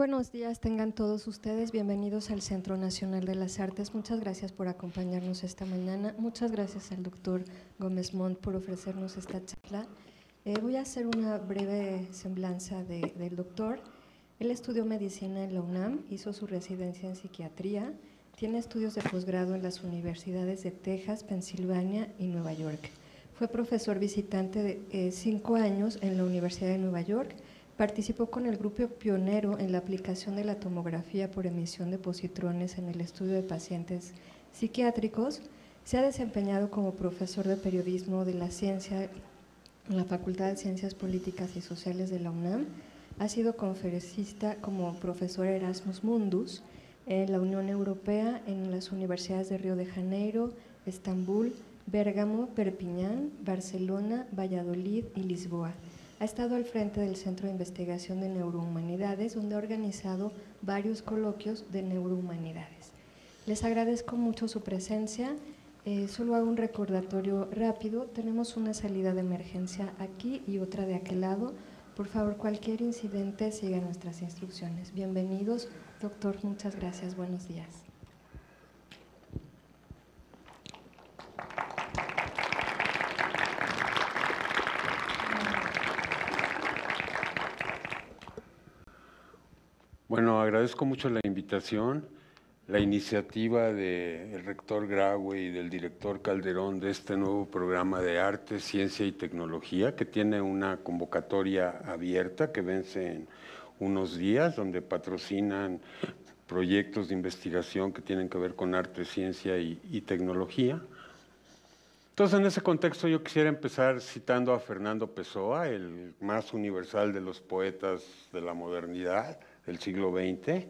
buenos días, tengan todos ustedes. Bienvenidos al Centro Nacional de las Artes. Muchas gracias por acompañarnos esta mañana. Muchas gracias al doctor Gómez Montt por ofrecernos esta charla. Eh, voy a hacer una breve semblanza del doctor. Él estudió medicina en la UNAM, hizo su residencia en psiquiatría, tiene estudios de posgrado en las universidades de Texas, Pensilvania y Nueva York. Fue profesor visitante de eh, cinco años en la Universidad de Nueva York Participó con el grupo pionero en la aplicación de la tomografía por emisión de positrones en el estudio de pacientes psiquiátricos. Se ha desempeñado como profesor de periodismo de la ciencia en la Facultad de Ciencias Políticas y Sociales de la UNAM. Ha sido conferencista como profesor Erasmus Mundus en la Unión Europea en las universidades de Río de Janeiro, Estambul, Bérgamo, Perpiñán, Barcelona, Valladolid y Lisboa. Ha estado al frente del Centro de Investigación de Neurohumanidades, donde ha organizado varios coloquios de neurohumanidades. Les agradezco mucho su presencia. Eh, solo hago un recordatorio rápido. Tenemos una salida de emergencia aquí y otra de aquel lado. Por favor, cualquier incidente siga nuestras instrucciones. Bienvenidos, doctor. Muchas gracias. Buenos días. Bueno, agradezco mucho la invitación, la iniciativa del rector Graue y del director Calderón de este nuevo programa de arte, ciencia y tecnología que tiene una convocatoria abierta que vence en unos días, donde patrocinan proyectos de investigación que tienen que ver con arte, ciencia y, y tecnología. Entonces, en ese contexto yo quisiera empezar citando a Fernando Pessoa, el más universal de los poetas de la modernidad, del siglo XX.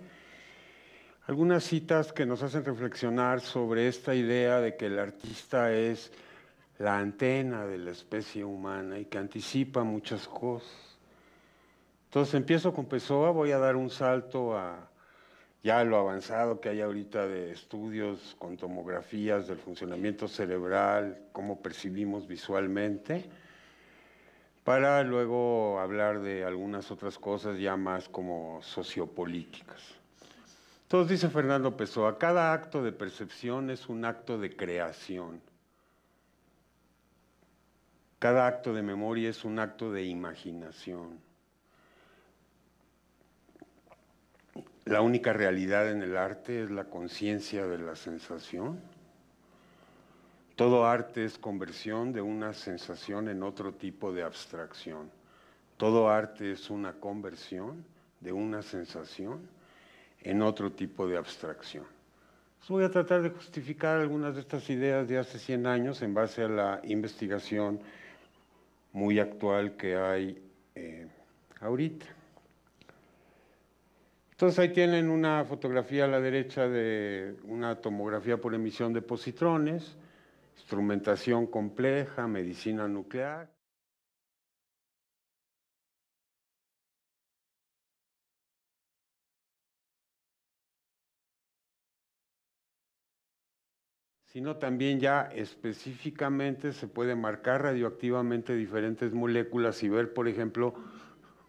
Algunas citas que nos hacen reflexionar sobre esta idea de que el artista es la antena de la especie humana y que anticipa muchas cosas. Entonces empiezo con Pessoa, voy a dar un salto a ya lo avanzado que hay ahorita de estudios con tomografías del funcionamiento cerebral, cómo percibimos visualmente para luego hablar de algunas otras cosas ya más como sociopolíticas. Entonces dice Fernando Pessoa, cada acto de percepción es un acto de creación. Cada acto de memoria es un acto de imaginación. La única realidad en el arte es la conciencia de la sensación. Todo arte es conversión de una sensación en otro tipo de abstracción. Todo arte es una conversión de una sensación en otro tipo de abstracción. voy a tratar de justificar algunas de estas ideas de hace 100 años en base a la investigación muy actual que hay eh, ahorita. Entonces ahí tienen una fotografía a la derecha de una tomografía por emisión de positrones instrumentación compleja, medicina nuclear. sino también ya específicamente se puede marcar radioactivamente diferentes moléculas y ver, por ejemplo,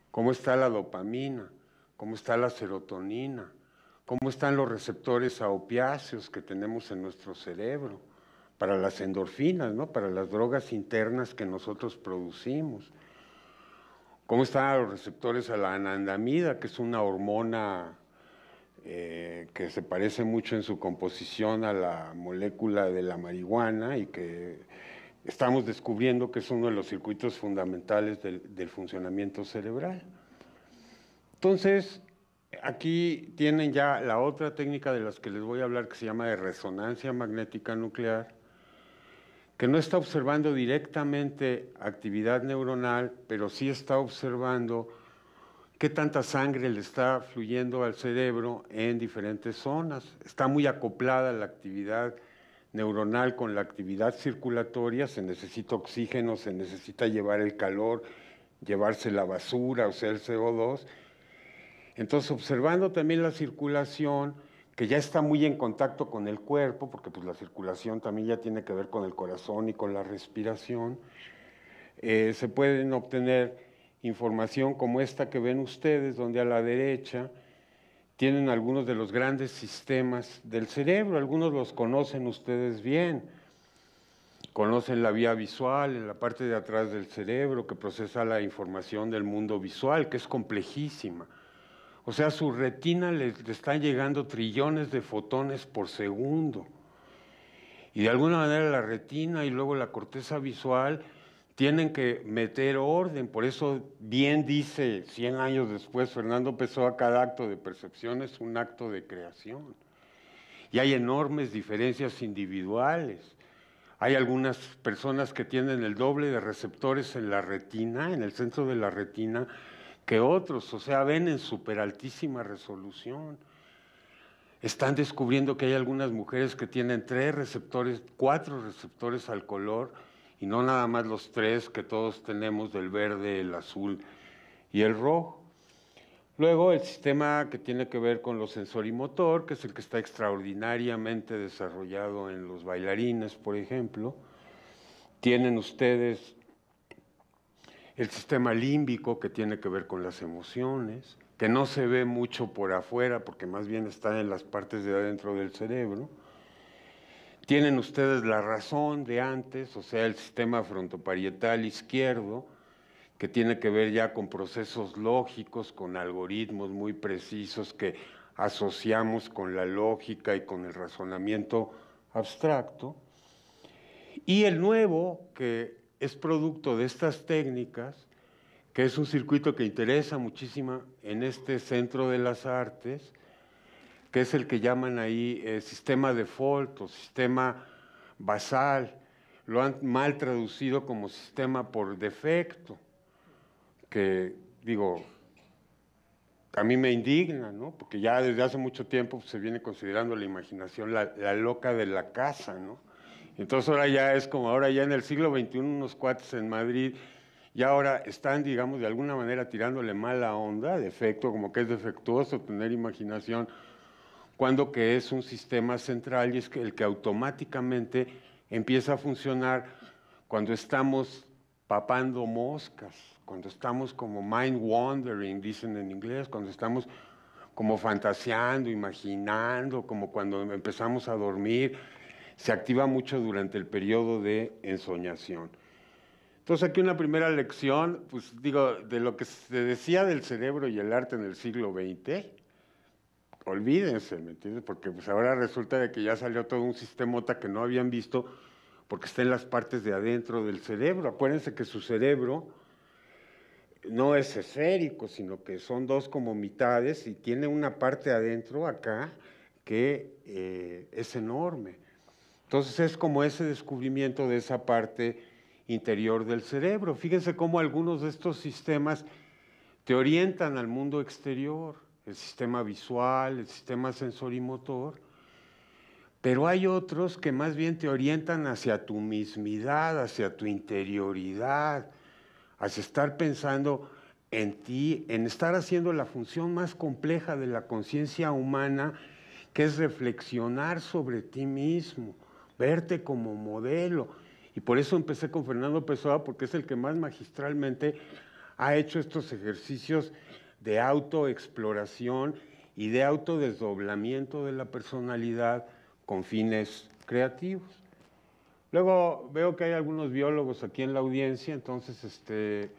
cómo está la dopamina, cómo está la serotonina, cómo están los receptores a opiáceos que tenemos en nuestro cerebro para las endorfinas, ¿no? para las drogas internas que nosotros producimos. ¿Cómo están los receptores a la anandamida, que es una hormona eh, que se parece mucho en su composición a la molécula de la marihuana y que estamos descubriendo que es uno de los circuitos fundamentales del, del funcionamiento cerebral? Entonces, aquí tienen ya la otra técnica de las que les voy a hablar que se llama de resonancia magnética nuclear, que no está observando directamente actividad neuronal, pero sí está observando qué tanta sangre le está fluyendo al cerebro en diferentes zonas. Está muy acoplada la actividad neuronal con la actividad circulatoria, se necesita oxígeno, se necesita llevar el calor, llevarse la basura, o sea, el CO2. Entonces, observando también la circulación, que ya está muy en contacto con el cuerpo, porque pues la circulación también ya tiene que ver con el corazón y con la respiración, eh, se pueden obtener información como esta que ven ustedes, donde a la derecha tienen algunos de los grandes sistemas del cerebro, algunos los conocen ustedes bien. Conocen la vía visual en la parte de atrás del cerebro que procesa la información del mundo visual, que es complejísima. O sea, su retina le, están llegando trillones de fotones por segundo. Y de alguna manera la retina y luego la corteza visual tienen que meter orden. Por eso bien dice 100 años después Fernando Pessoa, cada acto de percepción es un acto de creación. Y hay enormes diferencias individuales. Hay algunas personas que tienen el doble de receptores en la retina, en el centro de la retina, que otros, o sea, ven en superaltísima resolución. Están descubriendo que hay algunas mujeres que tienen tres receptores, cuatro receptores al color, y no nada más los tres que todos tenemos del verde, el azul y el rojo. Luego el sistema que tiene que ver con lo sensorimotor, que es el que está extraordinariamente desarrollado en los bailarines, por ejemplo. Tienen ustedes el sistema límbico que tiene que ver con las emociones, que no se ve mucho por afuera porque más bien está en las partes de adentro del cerebro. Tienen ustedes la razón de antes, o sea, el sistema frontoparietal izquierdo, que tiene que ver ya con procesos lógicos, con algoritmos muy precisos que asociamos con la lógica y con el razonamiento abstracto. Y el nuevo, que es producto de estas técnicas, que es un circuito que interesa muchísimo en este centro de las artes, que es el que llaman ahí eh, sistema default o sistema basal. Lo han mal traducido como sistema por defecto, que digo, a mí me indigna, ¿no? Porque ya desde hace mucho tiempo se viene considerando la imaginación la, la, loca de la casa, ¿no? Entonces ahora ya es como ahora ya en el siglo XXI unos cuates en Madrid y ahora están, digamos, de alguna manera tirándole mala onda, defecto, como que es defectuoso tener imaginación, cuando que es un sistema central y es el que automáticamente empieza a funcionar cuando estamos papando moscas, cuando estamos como mind wandering, dicen en inglés, cuando estamos como fantaseando, imaginando, como cuando empezamos a dormir, se activa mucho durante el periodo de ensoñación. Entonces aquí una primera lección, pues digo, de lo que se decía del cerebro y el arte en el siglo XX, olvídense, ¿me entiendes? Porque pues ahora resulta de que ya salió todo un sistemota que no habían visto porque está en las partes de adentro del cerebro. Acuérdense que su cerebro no es esférico, sino que son dos como mitades y tiene una parte adentro acá que eh, es enorme. Entonces es como ese descubrimiento de esa parte interior del cerebro. Fíjense cómo algunos de estos sistemas te orientan al mundo exterior el sistema visual, el sistema sensorimotor, pero hay otros que más bien te orientan hacia tu mismidad, hacia tu interioridad, hacia estar pensando en ti, en estar haciendo la función más compleja de la conciencia humana, que es reflexionar sobre ti mismo, verte como modelo. Y por eso empecé con Fernando Pessoa, porque es el que más magistralmente ha hecho estos ejercicios de autoexploración y de autodesdoblamiento de la personalidad con fines creativos. Luego veo que hay algunos biólogos aquí en la audiencia, entonces este, eh,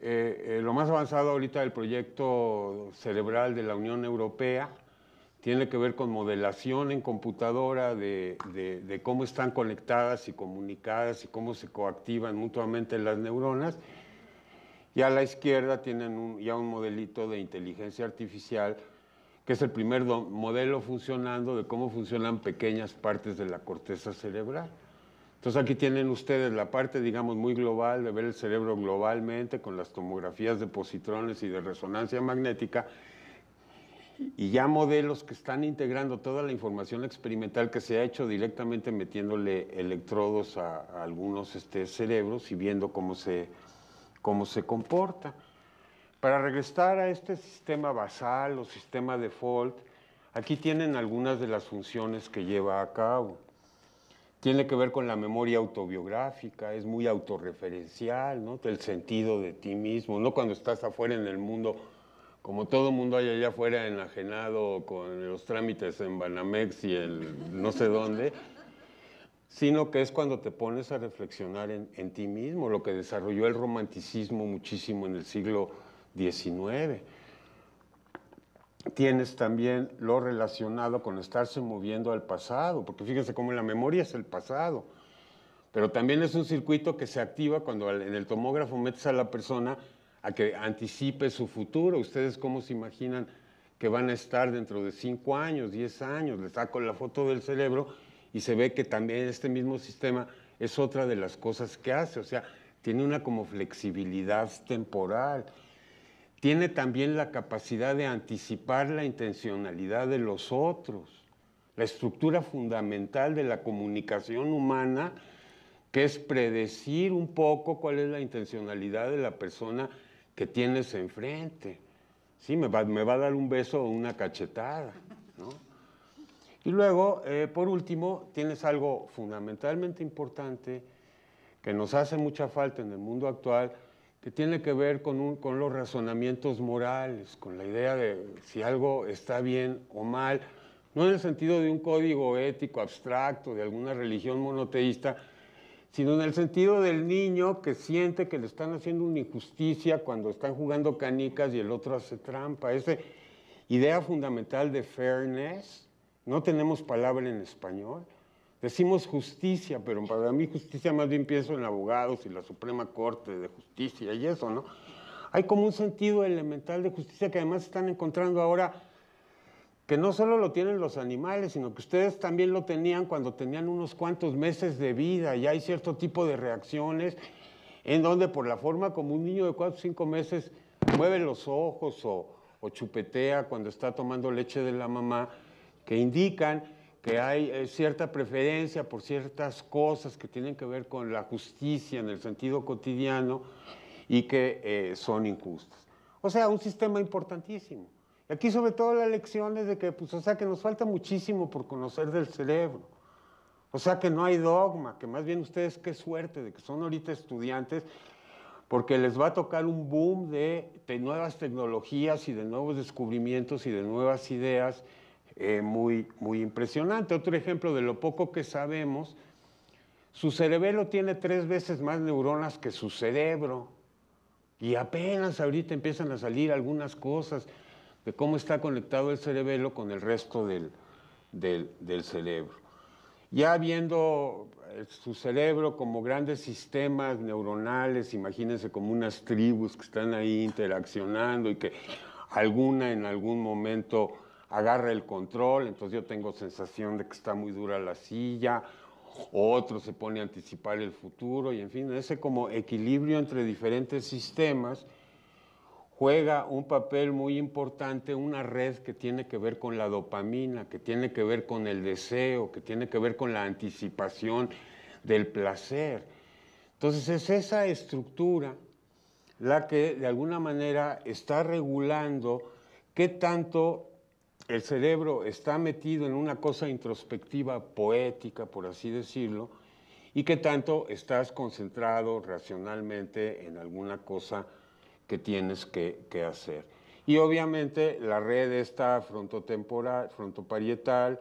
eh, lo más avanzado ahorita del proyecto cerebral de la Unión Europea tiene que ver con modelación en computadora de, cómo están conectadas y comunicadas y cómo se coactivan mutuamente las neuronas y a la izquierda tienen ya un modelito de inteligencia artificial, que es el primer modelo funcionando de cómo funcionan pequeñas partes de la corteza cerebral. Entonces aquí tienen ustedes la parte, digamos, muy global de ver el cerebro globalmente con las tomografías de positrones y de resonancia magnética y ya modelos que están integrando toda la información experimental que se ha hecho directamente metiéndole electrodos a, a algunos este, cerebros y viendo cómo se cómo se comporta. Para regresar a este sistema basal o sistema default, aquí tienen algunas de las funciones que lleva a cabo. Tiene que ver con la memoria autobiográfica, es muy autorreferencial, ¿no? Del sentido de ti mismo, no cuando estás afuera en el mundo como todo mundo hay allá afuera enajenado con los trámites en Banamex y el no sé dónde, sino que es cuando te pones a reflexionar en, en ti mismo, lo que desarrolló el romanticismo muchísimo en el siglo XIX tienes también lo relacionado con estarse moviendo al pasado, porque fíjense cómo la memoria es el pasado, pero también es un circuito que se activa cuando en el tomógrafo metes a la persona a que anticipe su futuro. ¿Ustedes cómo se imaginan que van a estar dentro de 5 años, 10 años? Les saco la foto del cerebro y se ve que también este mismo sistema es otra de las cosas que hace, o sea, tiene una como flexibilidad temporal tiene también la capacidad de anticipar la intencionalidad de los otros, la estructura fundamental de la comunicación humana, que es predecir un poco cuál es la intencionalidad de la persona que tienes enfrente. Sí, me va, a dar un beso o una cachetada. Y luego, eh, por último, tienes algo fundamentalmente importante que nos hace mucha falta en el mundo actual, que tiene que ver con, con los razonamientos morales, con la idea de si algo está bien o mal, no en el sentido de un código ético abstracto, de alguna religión monoteísta, sino en el sentido del niño que siente que le están haciendo una injusticia cuando están jugando canicas y el otro hace trampa. Esa idea fundamental de fairness, no tenemos palabra en español, Decimos justicia, pero para mí justicia más bien pienso en abogados y la Suprema Corte de Justicia y eso, ¿no? Hay como un sentido elemental de justicia que además están encontrando ahora que no solo lo tienen los animales, sino que ustedes también lo tenían cuando tenían unos cuantos meses de vida y hay cierto tipo de reacciones en donde por la forma como un niño de cuatro o cinco meses mueve los ojos o, chupetea cuando está tomando leche de la mamá, que indican que hay eh, cierta preferencia por ciertas cosas que tienen que ver con la justicia en el sentido cotidiano y que eh, son injustas. O sea, un sistema importantísimo. Y aquí sobre todo la lección es de que, pues, o sea, que nos falta muchísimo por conocer del cerebro. O sea, que no hay dogma, que más bien ustedes qué suerte de que son ahorita estudiantes, porque les va a tocar un boom de, de nuevas tecnologías y de nuevos descubrimientos y de nuevas ideas eh, muy, muy impresionante. Otro ejemplo de lo poco que sabemos, su cerebelo tiene tres veces más neuronas que su cerebro. Y apenas ahorita empiezan a salir algunas cosas de cómo está conectado el cerebelo con el resto del, del cerebro. Ya viendo eh, su cerebro como grandes sistemas neuronales, imagínense como unas tribus que están ahí interaccionando y que alguna en algún momento agarra el control, entonces yo tengo sensación de que está muy dura la silla, otro se pone a anticipar el futuro, y en fin, ese como equilibrio entre diferentes sistemas juega un papel muy importante una red que tiene que ver con la dopamina, que tiene que ver con el deseo, que tiene que ver con la anticipación del placer. Entonces es esa estructura la que de alguna manera está regulando qué tanto el cerebro está metido en una cosa introspectiva, poética, por así decirlo, y que tanto estás concentrado racionalmente en alguna cosa que tienes que, hacer. Y obviamente la red está frontotemporal, frontoparietal,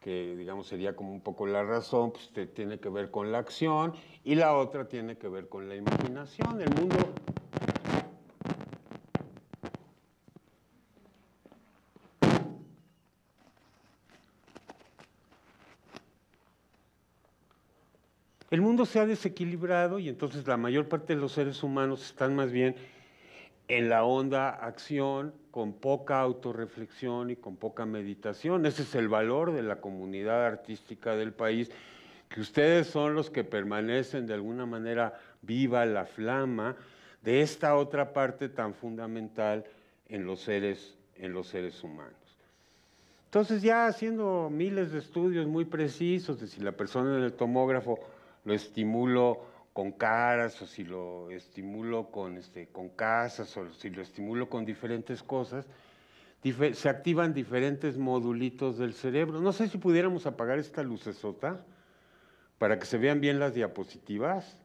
que digamos sería como un poco la razón, pues tiene que ver con la acción, y la otra tiene que ver con la imaginación. El mundo El mundo se ha desequilibrado y entonces la mayor parte de los seres humanos están más bien en la onda acción, con poca autorreflexión y con poca meditación. Ese es el valor de la comunidad artística del país, que ustedes son los que permanecen de alguna manera viva la flama de esta otra parte tan fundamental en los seres, en los seres humanos. Entonces ya haciendo miles de estudios muy precisos de si la persona en el tomógrafo lo estimulo con caras o si lo estimulo con, este, con casas o si lo estimulo con diferentes cosas, se activan diferentes modulitos del cerebro. No sé si pudiéramos apagar esta lucesota para que se vean bien las diapositivas.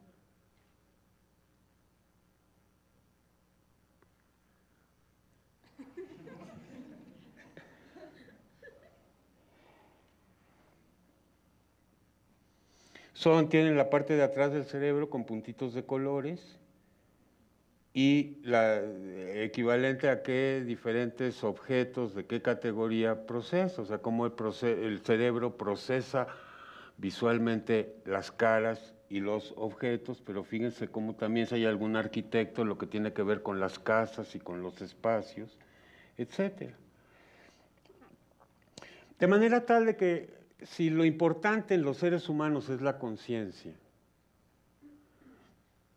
Son, tienen la parte de atrás del cerebro con puntitos de colores y la equivalente a qué diferentes objetos, de qué categoría procesa, o sea, cómo el, el cerebro procesa visualmente las caras y los objetos, pero fíjense cómo también si hay algún arquitecto, lo que tiene que ver con las casas y con los espacios, etc. De manera tal de que si lo importante en los seres humanos es la conciencia,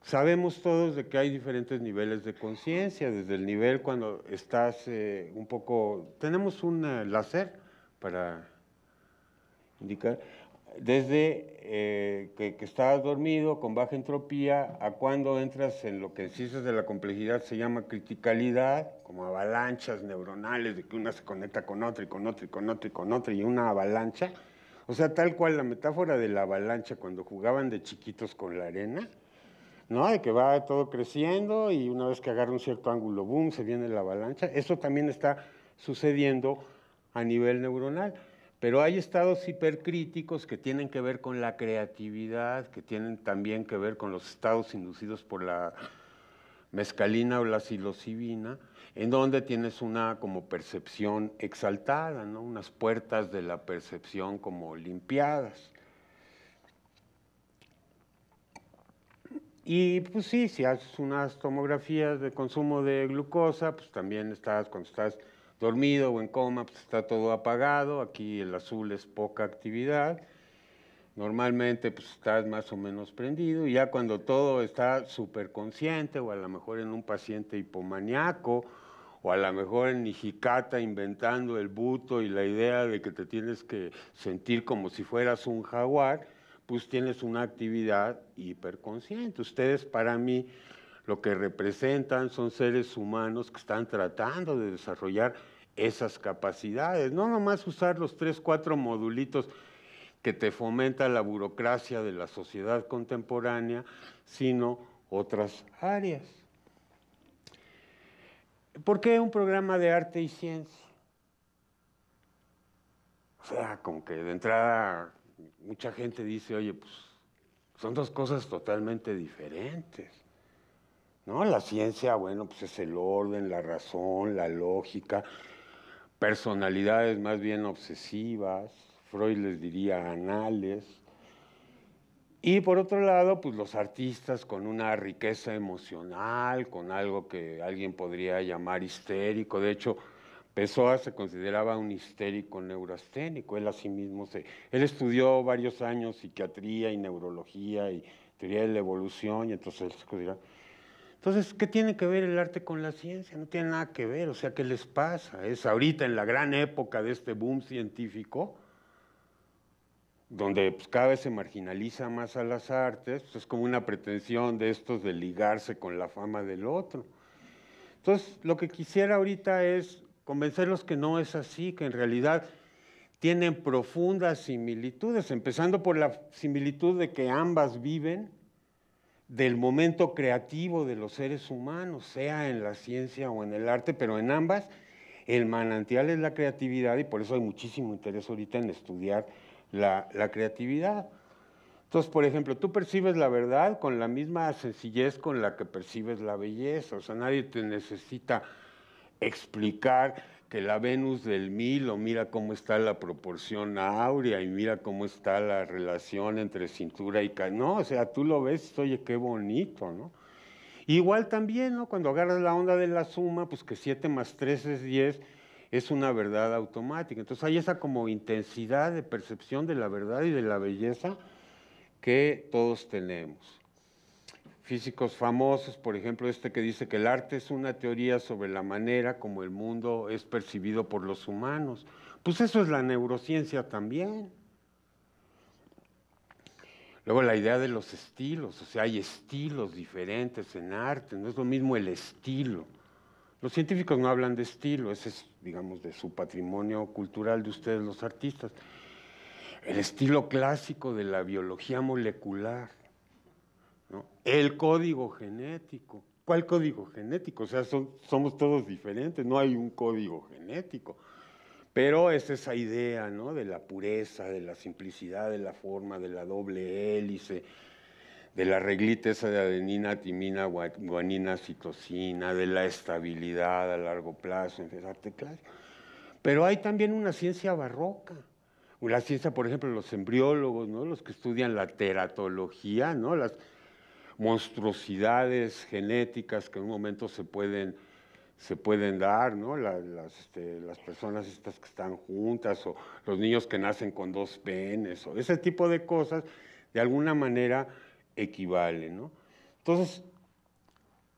sabemos todos de que hay diferentes niveles de conciencia, desde el nivel cuando estás eh, un poco, tenemos un eh, láser para indicar, desde eh, que, estás dormido con baja entropía a cuando entras en lo que en ciencias de la complejidad se llama criticalidad, como avalanchas neuronales, de que una se conecta con otra y con otra y con otra y con otra y una avalancha. O sea, tal cual la metáfora de la avalancha cuando jugaban de chiquitos con la arena, ¿no? De que va todo creciendo y una vez que agarra un cierto ángulo, boom, se viene la avalancha. Eso también está sucediendo a nivel neuronal. Pero hay estados hipercríticos que tienen que ver con la creatividad, que tienen también que ver con los estados inducidos por la mescalina o la psilocibina, en donde tienes una como percepción exaltada, ¿no? unas puertas de la percepción como limpiadas. Y pues sí, si haces unas tomografías de consumo de glucosa, pues también estás, cuando estás dormido o en coma, pues está todo apagado, aquí el azul es poca actividad, normalmente pues estás más o menos prendido, y ya cuando todo está súper consciente, o a lo mejor en un paciente hipomaniaco, o a lo mejor en Nijicata inventando el buto y la idea de que te tienes que sentir como si fueras un jaguar, pues tienes una actividad hiperconsciente. Ustedes para mí lo que representan son seres humanos que están tratando de desarrollar esas capacidades, no nomás usar los tres, cuatro modulitos que te fomenta la burocracia de la sociedad contemporánea, sino otras áreas. ¿Por qué un programa de arte y ciencia? O sea, como que de entrada mucha gente dice, oye, pues son dos cosas totalmente diferentes. ¿No? La ciencia, bueno, pues es el orden, la razón, la lógica, personalidades más bien obsesivas, Freud les diría anales. Y por otro lado, pues los artistas con una riqueza emocional, con algo que alguien podría llamar histérico. De hecho, Pessoa se consideraba un histérico neurasténico. Él sí mismo se, él estudió varios años psiquiatría y neurología y teoría de la evolución y entonces él se entonces, ¿qué tiene que ver el arte con la ciencia? No tiene nada que ver, o sea, ¿qué les pasa? Es ahorita en la gran época de este boom científico, donde pues, cada vez se marginaliza más a las artes, pues, es como una pretensión de estos de ligarse con la fama del otro. Entonces, lo que quisiera ahorita es convencerlos que no es así, que en realidad tienen profundas similitudes, empezando por la similitud de que ambas viven del momento creativo de los seres humanos, sea en la ciencia o en el arte, pero en ambas el manantial es la creatividad y por eso hay muchísimo interés ahorita en estudiar la, creatividad. Entonces, por ejemplo, tú percibes la verdad con la misma sencillez con la que percibes la belleza, o sea, nadie te necesita explicar que la Venus del Milo, mira cómo está la proporción áurea y mira cómo está la relación entre cintura y No, o sea, tú lo ves y oye, qué bonito, ¿no? Igual también, ¿no? Cuando agarras la onda de la suma, pues que 7 más 3 es 10, es una verdad automática. Entonces hay esa como intensidad de percepción de la verdad y de la belleza que todos tenemos físicos famosos, por ejemplo, este que dice que el arte es una teoría sobre la manera como el mundo es percibido por los humanos. Pues eso es la neurociencia también. Luego la idea de los estilos, o sea, hay estilos diferentes en arte, no es lo mismo el estilo. Los científicos no hablan de estilo, ese es, digamos, de su patrimonio cultural de ustedes los artistas. El estilo clásico de la biología molecular el código genético. ¿Cuál código genético? O sea, somos todos diferentes, no hay un código genético. Pero es esa idea ¿no? de la pureza, de la simplicidad de la forma, de la doble hélice, de la reglita esa de adenina, timina, guanina, citosina, de la estabilidad a largo plazo, en arte clásico. Pero hay también una ciencia barroca. La ciencia, por ejemplo, los embriólogos, ¿no? los que estudian la teratología, ¿no? las monstruosidades genéticas que en un momento se pueden, se pueden dar, ¿no? las, este, las, personas estas que están juntas o los niños que nacen con dos penes o ese tipo de cosas, de alguna manera equivalen. ¿no? Entonces,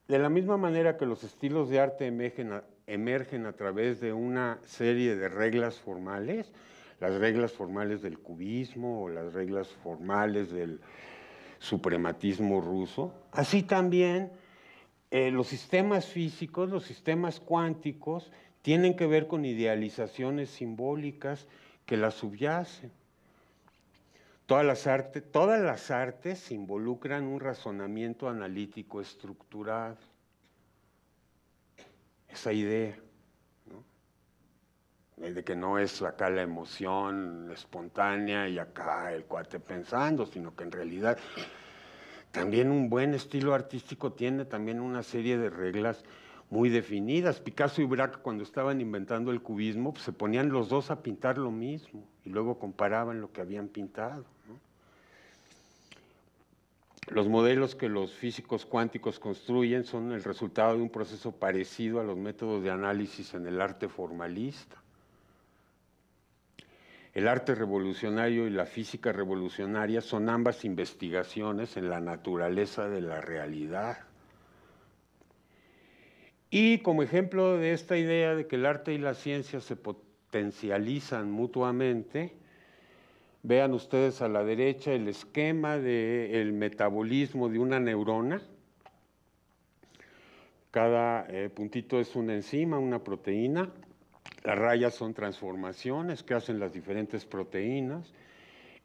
de la misma manera que los estilos de arte emergen a, emergen a través de una serie de reglas formales, las reglas formales del cubismo o las reglas formales del suprematismo ruso, así también eh, los sistemas físicos, los sistemas cuánticos, tienen que ver con idealizaciones simbólicas que las subyacen. Todas las, artes, involucran un razonamiento analítico estructurado. Esa idea de que no es acá la emoción espontánea y acá el cuate pensando, sino que en realidad también un buen estilo artístico tiene también una serie de reglas muy definidas. Picasso y Braque cuando estaban inventando el cubismo pues, se ponían los dos a pintar lo mismo y luego comparaban lo que habían pintado. Los modelos que los físicos cuánticos construyen son el resultado de un proceso parecido a los métodos de análisis en el arte formalista. El arte revolucionario y la física revolucionaria son ambas investigaciones en la naturaleza de la realidad. Y como ejemplo de esta idea de que el arte y la ciencia se potencializan mutuamente, Vean ustedes a la derecha el esquema del metabolismo de una neurona. Cada eh, puntito es una enzima, una proteína. Las rayas son transformaciones que hacen las diferentes proteínas.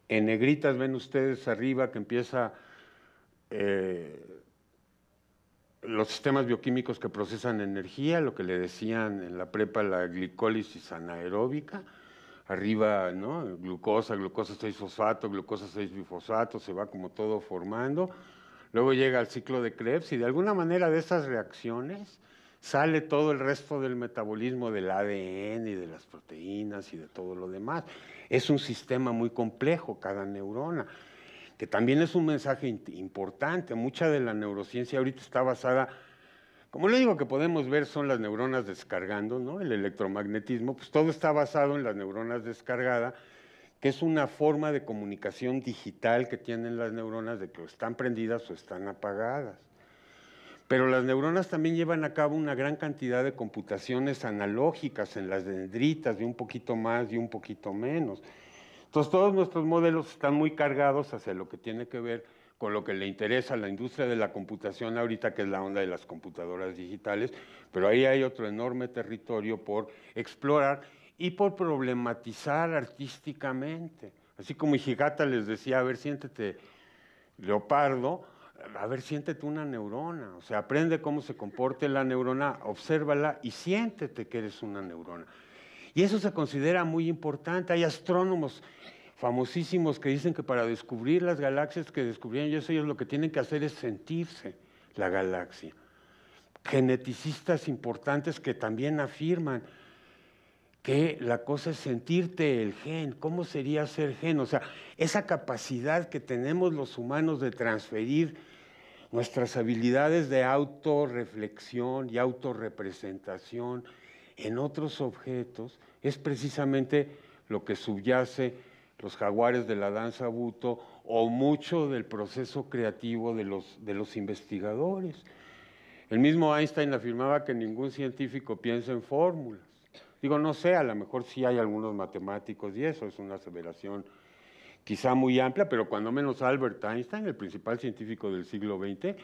En negritas ven ustedes arriba que empieza eh, los sistemas bioquímicos que procesan energía, lo que le decían en la prepa la glicólisis anaeróbica arriba, ¿no? Glucosa, glucosa 6-fosfato, glucosa 6-bifosfato, se va como todo formando. Luego llega el ciclo de Krebs y de alguna manera de esas reacciones sale todo el resto del metabolismo del ADN y de las proteínas y de todo lo demás. Es un sistema muy complejo cada neurona, que también es un mensaje importante. Mucha de la neurociencia ahorita está basada como le digo que podemos ver son las neuronas descargando, ¿no? El electromagnetismo, pues todo está basado en las neuronas descargadas, que es una forma de comunicación digital que tienen las neuronas de que están prendidas o están apagadas. Pero las neuronas también llevan a cabo una gran cantidad de computaciones analógicas en las dendritas, de un poquito más y un poquito menos. Entonces todos nuestros modelos están muy cargados hacia lo que tiene que ver con lo que le interesa a la industria de la computación ahorita, que es la onda de las computadoras digitales, pero ahí hay otro enorme territorio por explorar y por problematizar artísticamente. Así como Higata les decía, a ver, siéntete leopardo, a ver, siéntete una neurona, o sea, aprende cómo se comporta la neurona, obsérvala y siéntete que eres una neurona. Y eso se considera muy importante. Hay astrónomos famosísimos que dicen que para descubrir las galaxias que descubrieron ellos, ellos lo que tienen que hacer es sentirse la galaxia. Geneticistas importantes que también afirman que la cosa es sentirte el gen. ¿Cómo sería ser gen? O sea, esa capacidad que tenemos los humanos de transferir nuestras habilidades de autorreflexión y autorrepresentación en otros objetos es precisamente lo que subyace los jaguares de la danza buto o mucho del proceso creativo de los, de los investigadores. El mismo Einstein afirmaba que ningún científico piensa en fórmulas. Digo, no sé, a lo mejor sí hay algunos matemáticos y eso es una aseveración quizá muy amplia, pero cuando menos Albert Einstein, el principal científico del siglo XX,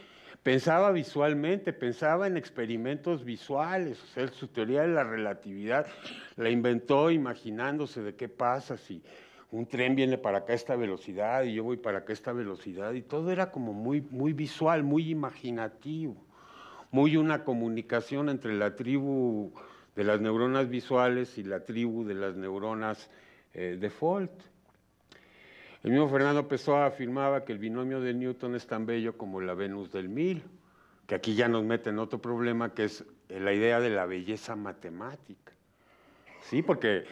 pensaba visualmente, pensaba en experimentos visuales, o sea, su teoría de la relatividad la inventó imaginándose de qué pasa si un tren viene para acá a esta velocidad y yo voy para acá a esta velocidad y todo era como muy, muy visual, muy imaginativo, muy una comunicación entre la tribu de las neuronas visuales y la tribu de las neuronas eh, default. El mismo Fernando Pessoa afirmaba que el binomio de Newton es tan bello como la Venus del Mil, que aquí ya nos mete en otro problema que es la idea de la belleza matemática. Sí, porque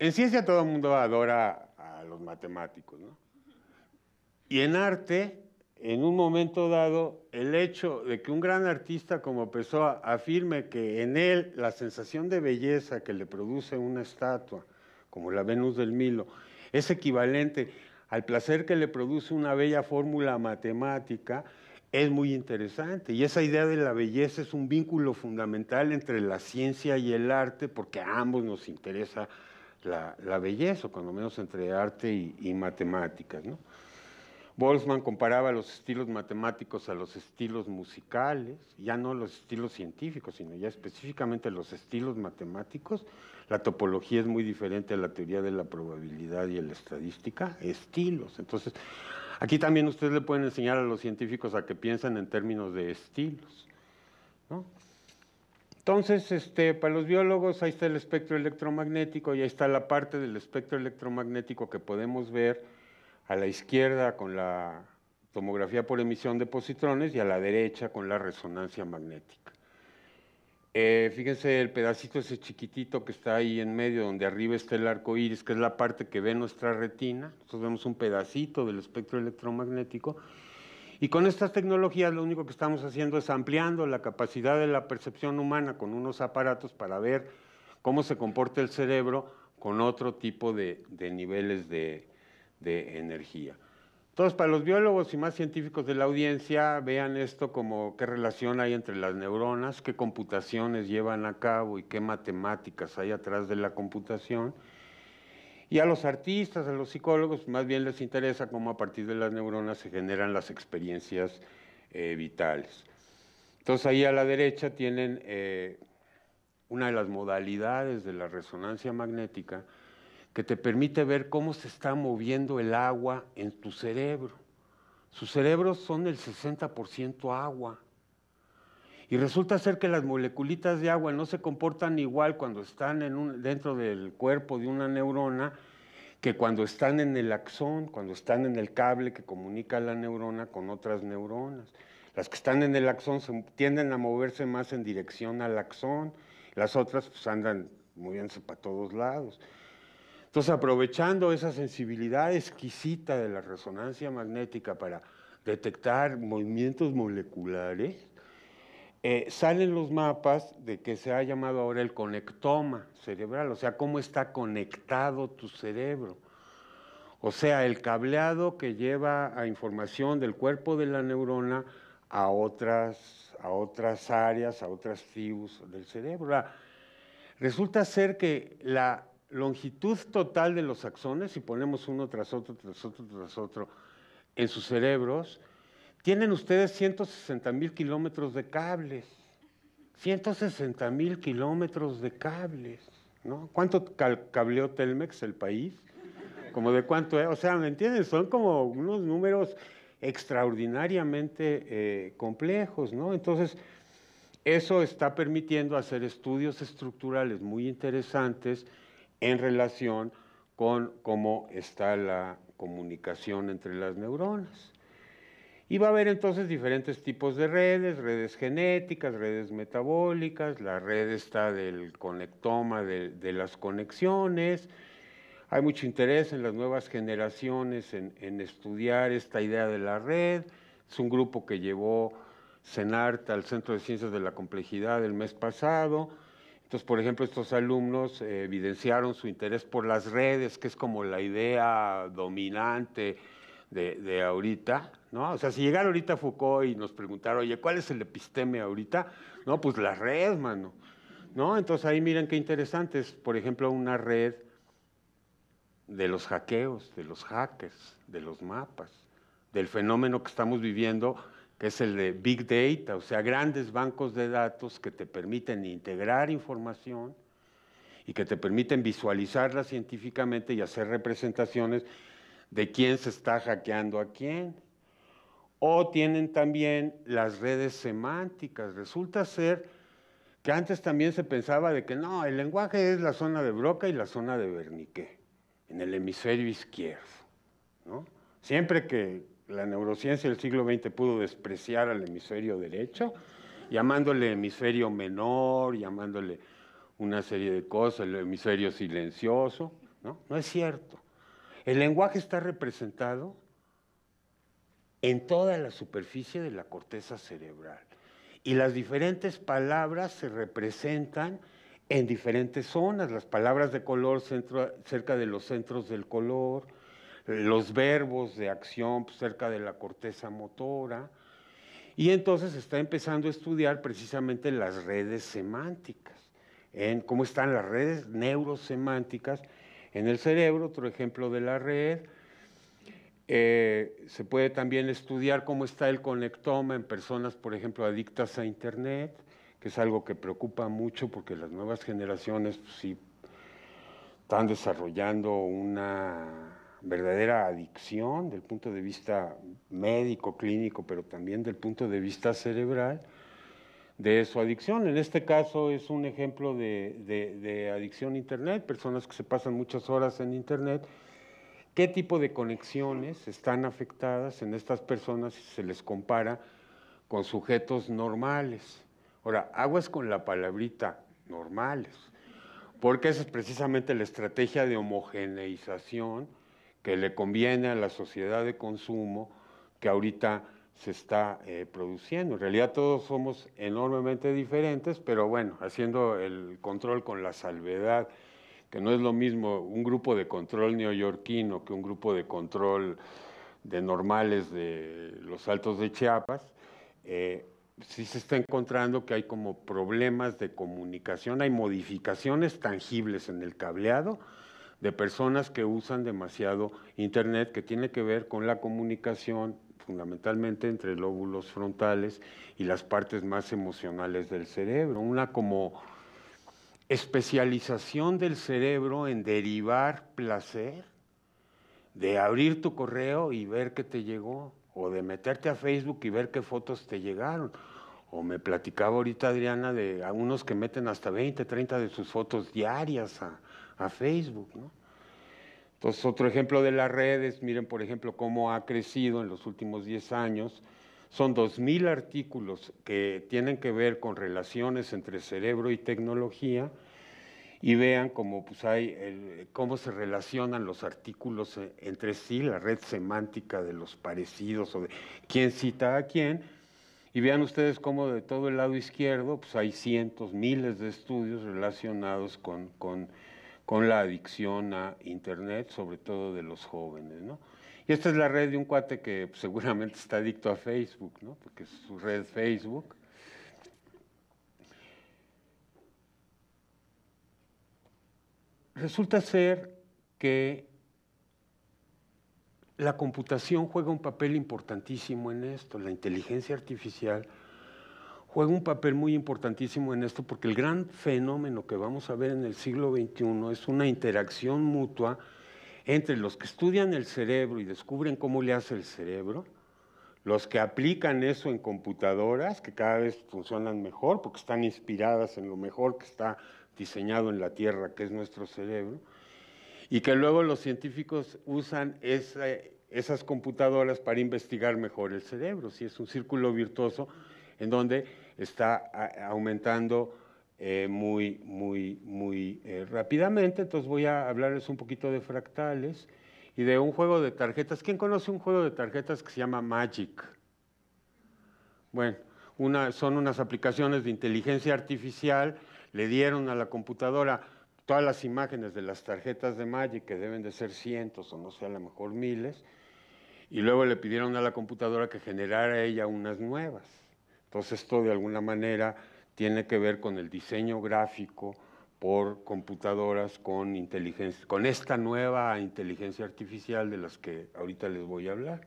en ciencia todo el mundo adora a los matemáticos, ¿no? Y en arte, en un momento dado, el hecho de que un gran artista como Pessoa afirme que en él la sensación de belleza que le produce una estatua, como la Venus del Milo, es equivalente al placer que le produce una bella fórmula matemática, es muy interesante. Y esa idea de la belleza es un vínculo fundamental entre la ciencia y el arte, porque a ambos nos interesa la, belleza, o cuando menos entre arte y, matemáticas. ¿no? Boltzmann comparaba los estilos matemáticos a los estilos musicales, ya no los estilos científicos, sino ya específicamente los estilos matemáticos. La topología es muy diferente a la teoría de la probabilidad y la estadística, estilos. Entonces, aquí también ustedes le pueden enseñar a los científicos a que piensen en términos de estilos. Entonces, este, para los biólogos, ahí está el espectro electromagnético y ahí está la parte del espectro electromagnético que podemos ver a la izquierda con la tomografía por emisión de positrones y a la derecha con la resonancia magnética. Eh, fíjense el pedacito ese chiquitito que está ahí en medio, donde arriba está el arco iris, que es la parte que ve nuestra retina. Nosotros vemos un pedacito del espectro electromagnético. Y con estas tecnologías lo único que estamos haciendo es ampliando la capacidad de la percepción humana con unos aparatos para ver cómo se comporta el cerebro con otro tipo de niveles de, de energía. Entonces, para los biólogos y más científicos de la audiencia, vean esto como qué relación hay entre las neuronas, qué computaciones llevan a cabo y qué matemáticas hay atrás de la computación. Y a los artistas, a los psicólogos, más bien les interesa cómo a partir de las neuronas se generan las experiencias eh, vitales. Entonces, ahí a la derecha tienen eh, una de las modalidades de la resonancia magnética, que te permite ver cómo se está moviendo el agua en tu cerebro. Sus cerebros son el 60% agua. Y resulta ser que las moleculitas de agua no se comportan igual cuando están en dentro del cuerpo de una neurona que cuando están en el axón, cuando están en el cable que comunica la neurona con otras neuronas. Las que están en el axón tienden a moverse más en dirección al axón, las otras pues, andan moviéndose para todos lados. Entonces, aprovechando esa sensibilidad exquisita de la resonancia magnética para detectar movimientos moleculares, eh, salen los mapas de que se ha llamado ahora el conectoma cerebral, o sea, cómo está conectado tu cerebro. O sea, el cableado que lleva a información del cuerpo de la neurona a otras, a otras áreas, a otras tribus del cerebro. Resulta ser que la longitud total de los axones, si ponemos uno tras otro, tras otro, tras otro, en sus cerebros, tienen ustedes 160 mil kilómetros de cables. 160 mil kilómetros de cables. ¿no? ¿Cuánto cableó Telmex el país? ¿Como de cuánto es? O sea, ¿me entienden? Son como unos números extraordinariamente eh, complejos, ¿no? Entonces, eso está permitiendo hacer estudios estructurales muy interesantes en relación con cómo está la comunicación entre las neuronas. Y va a haber entonces diferentes tipos de redes, redes genéticas, redes metabólicas, la red está del conectoma de, las conexiones. Hay mucho interés en las nuevas generaciones en, estudiar esta idea de la red. Es un grupo que llevó CENART al Centro de Ciencias de la Complejidad el mes pasado entonces, por ejemplo, estos alumnos eh, evidenciaron su interés por las redes, que es como la idea dominante de, ahorita, ¿no? O sea, si llegara ahorita Foucault y nos preguntara, oye, ¿cuál es el episteme ahorita? No, pues la red, mano, ¿no? Entonces ahí miren qué interesante es, por ejemplo, una red de los hackeos, de los hackers, de los mapas, del fenómeno que estamos viviendo que es el de Big Data, o sea, grandes bancos de datos que te permiten integrar información y que te permiten visualizarla científicamente y hacer representaciones de quién se está hackeando a quién. O tienen también las redes semánticas. Resulta ser que antes también se pensaba de que no, el lenguaje es la zona de Broca y la zona de Wernicke, en el hemisferio izquierdo. ¿no? Siempre que la neurociencia del siglo XX pudo despreciar al hemisferio derecho, llamándole hemisferio menor, llamándole una serie de cosas, el hemisferio silencioso. No es cierto. El lenguaje está representado en toda la superficie de la corteza cerebral. Y las diferentes palabras se representan en diferentes zonas, las palabras de color cerca de los centros del color, los verbos de acción cerca de la corteza motora, y entonces está empezando a estudiar precisamente las redes semánticas, en cómo están las redes neurosemánticas en el cerebro, otro ejemplo de la red. Eh, se puede también estudiar cómo está el conectoma en personas, por ejemplo, adictas a Internet, que es algo que preocupa mucho porque las nuevas generaciones pues, sí están desarrollando una verdadera adicción del punto de vista médico, clínico, pero también del punto de vista cerebral de su adicción. En este caso es un ejemplo de, adicción a Internet, personas que se pasan muchas horas en Internet. ¿Qué tipo de conexiones están afectadas en estas personas si se les compara con sujetos normales? Ahora, aguas con la palabrita normales, porque esa es precisamente la estrategia de homogeneización que le conviene a la sociedad de consumo que ahorita se está eh, produciendo. En realidad todos somos enormemente diferentes, pero bueno, haciendo el control con la salvedad, que no es lo mismo un grupo de control neoyorquino que un grupo de control de normales de los altos de Chiapas, eh, sí se está encontrando que hay como problemas de comunicación, hay modificaciones tangibles en el cableado, de personas que usan demasiado Internet, que tiene que ver con la comunicación fundamentalmente entre lóbulos frontales y las partes más emocionales del cerebro. Una como especialización del cerebro en derivar placer, de abrir tu correo y ver qué te llegó, o de meterte a Facebook y ver qué fotos te llegaron. O me platicaba ahorita Adriana de algunos que meten hasta 20, 30 de sus fotos diarias a, a Facebook. ¿no? Entonces, otro ejemplo de las redes, miren por ejemplo cómo ha crecido en los últimos 10 años. Son 2.000 artículos que tienen que ver con relaciones entre cerebro y tecnología y vean cómo, pues, hay cómo se relacionan los artículos e, entre sí, la red semántica de los parecidos o de quién cita a quién. Y vean ustedes cómo de todo el lado izquierdo pues hay cientos, miles de estudios relacionados con, con con la adicción a Internet, sobre todo de los jóvenes. ¿no? Y esta es la red de un cuate que pues, seguramente está adicto a Facebook, ¿no? porque es su red Facebook. Resulta ser que la computación juega un papel importantísimo en esto, la inteligencia artificial juega un papel muy importantísimo en esto porque el gran fenómeno que vamos a ver en el siglo XXI es una interacción mutua entre los que estudian el cerebro y descubren cómo le hace el cerebro, los que aplican eso en computadoras, que cada vez funcionan mejor porque están inspiradas en lo mejor que está diseñado en la Tierra, que es nuestro cerebro, y que luego los científicos usan esas computadoras para investigar mejor el cerebro. Si es un círculo virtuoso en donde está aumentando eh, muy, muy, muy eh, rápidamente. Entonces voy a hablarles un poquito de fractales y de un juego de tarjetas. ¿Quién conoce un juego de tarjetas que se llama Magic? Bueno, son unas aplicaciones de inteligencia artificial, le dieron a la computadora todas las imágenes de las tarjetas de Magic, que deben de ser cientos o no sé, a lo mejor miles, y luego le pidieron a la computadora que generara ella unas nuevas. Entonces esto de alguna manera tiene que ver con el diseño gráfico por computadoras con inteligencia, con esta nueva inteligencia artificial de las que ahorita les voy a hablar.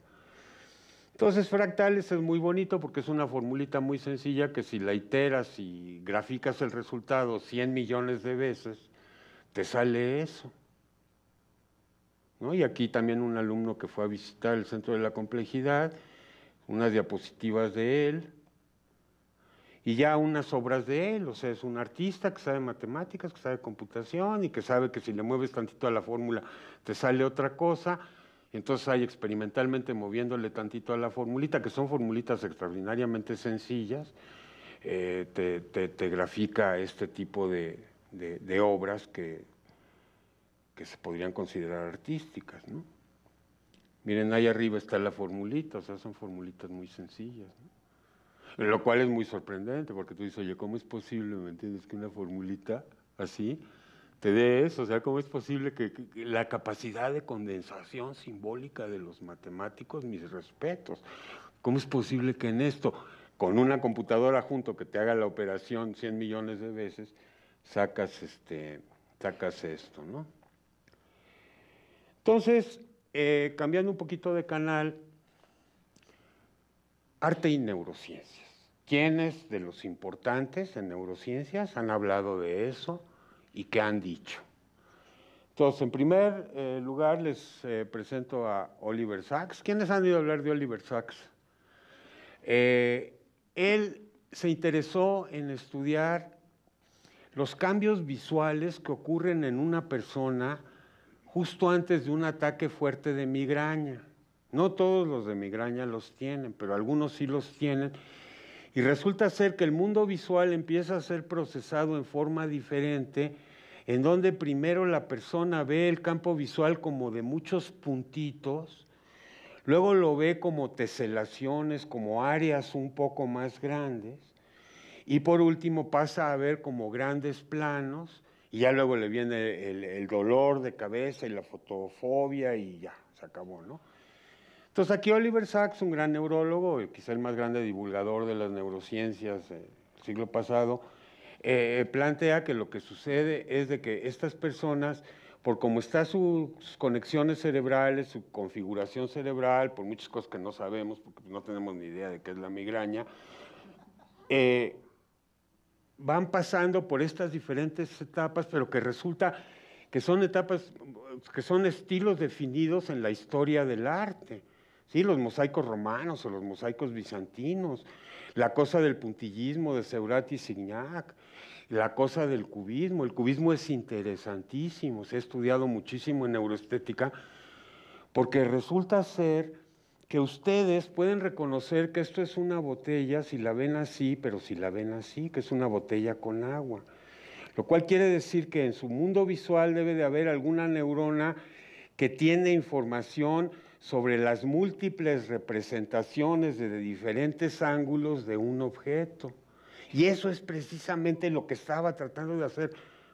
Entonces fractales es muy bonito porque es una formulita muy sencilla que si la iteras y graficas el resultado 100 millones de veces, te sale eso. Y aquí también un alumno que fue a visitar el centro de la complejidad, unas diapositivas de él, y ya unas obras de él, o sea, es un artista que sabe matemáticas, que sabe computación y que sabe que si le mueves tantito a la fórmula te sale otra cosa, entonces hay experimentalmente moviéndole tantito a la formulita, que son formulitas extraordinariamente sencillas, eh, te, grafica este tipo de, obras que, que, se podrían considerar artísticas. ¿no? Miren, ahí arriba está la formulita, o sea, son formulitas muy sencillas. Lo cual es muy sorprendente, porque tú dices, oye, ¿cómo es posible, me entiendes, que una formulita así te dé eso? O sea, ¿cómo es posible que, la capacidad de condensación simbólica de los matemáticos, mis respetos, ¿cómo es posible que en esto, con una computadora junto que te haga la operación 100 millones de veces, sacas, este, sacas esto, ¿no? Entonces, eh, cambiando un poquito de canal, arte y neurociencias. ¿Quiénes de los importantes en neurociencias han hablado de eso y qué han dicho? Entonces, en primer eh, lugar les eh, presento a Oliver Sacks. ¿Quiénes han ido a hablar de Oliver Sacks? él se interesó en estudiar los cambios visuales que ocurren en una persona justo antes de un ataque fuerte de migraña. No todos los de migraña los tienen, pero algunos sí los tienen. Y resulta ser que el mundo visual empieza a ser procesado en forma diferente, en donde primero la persona ve el campo visual como de muchos puntitos, luego lo ve como teselaciones, como áreas un poco más grandes, y por último pasa a ver como grandes planos, y ya luego le viene el, dolor de cabeza y la fotofobia y ya, se acabó, ¿no? Entonces aquí Oliver Sacks, un gran neurólogo, quizá el más grande divulgador de las neurociencias del siglo pasado, eh, plantea que lo que sucede es de que estas personas, por cómo están sus conexiones cerebrales, su configuración cerebral, por muchas cosas que no sabemos, porque no tenemos ni idea de qué es la migraña, eh, van pasando por estas diferentes etapas, pero que resulta que son etapas, que son estilos definidos en la historia del arte. ¿Sí? Los mosaicos romanos o los mosaicos bizantinos, la cosa del puntillismo de Seurat y Signac, la cosa del cubismo. El cubismo es interesantísimo, se ha estudiado muchísimo en neuroestética, porque resulta ser que ustedes pueden reconocer que esto es una botella si la ven así, pero si la ven así, que es una botella con agua. Lo cual quiere decir que en su mundo visual debe de haber alguna neurona que tiene información sobre las múltiples representaciones de diferentes ángulos de un objeto. Y eso es precisamente lo que estaba tratando de hacer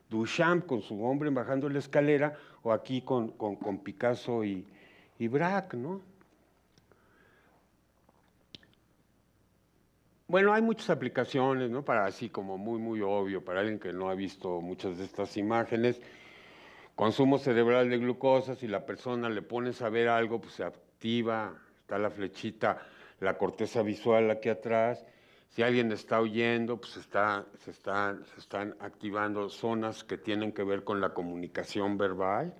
Duchamp con su hombre bajando la escalera, o aquí con, Picasso y, y Braque, ¿no? Bueno, hay muchas aplicaciones, ¿no? Para así como muy, muy obvio, para alguien que no ha visto muchas de estas imágenes. Consumo cerebral de glucosa, si la persona le pones a ver algo, pues se activa, está la flechita, la corteza visual aquí atrás. Si alguien está oyendo, pues está, se, están, se están activando zonas que tienen que ver con la comunicación verbal.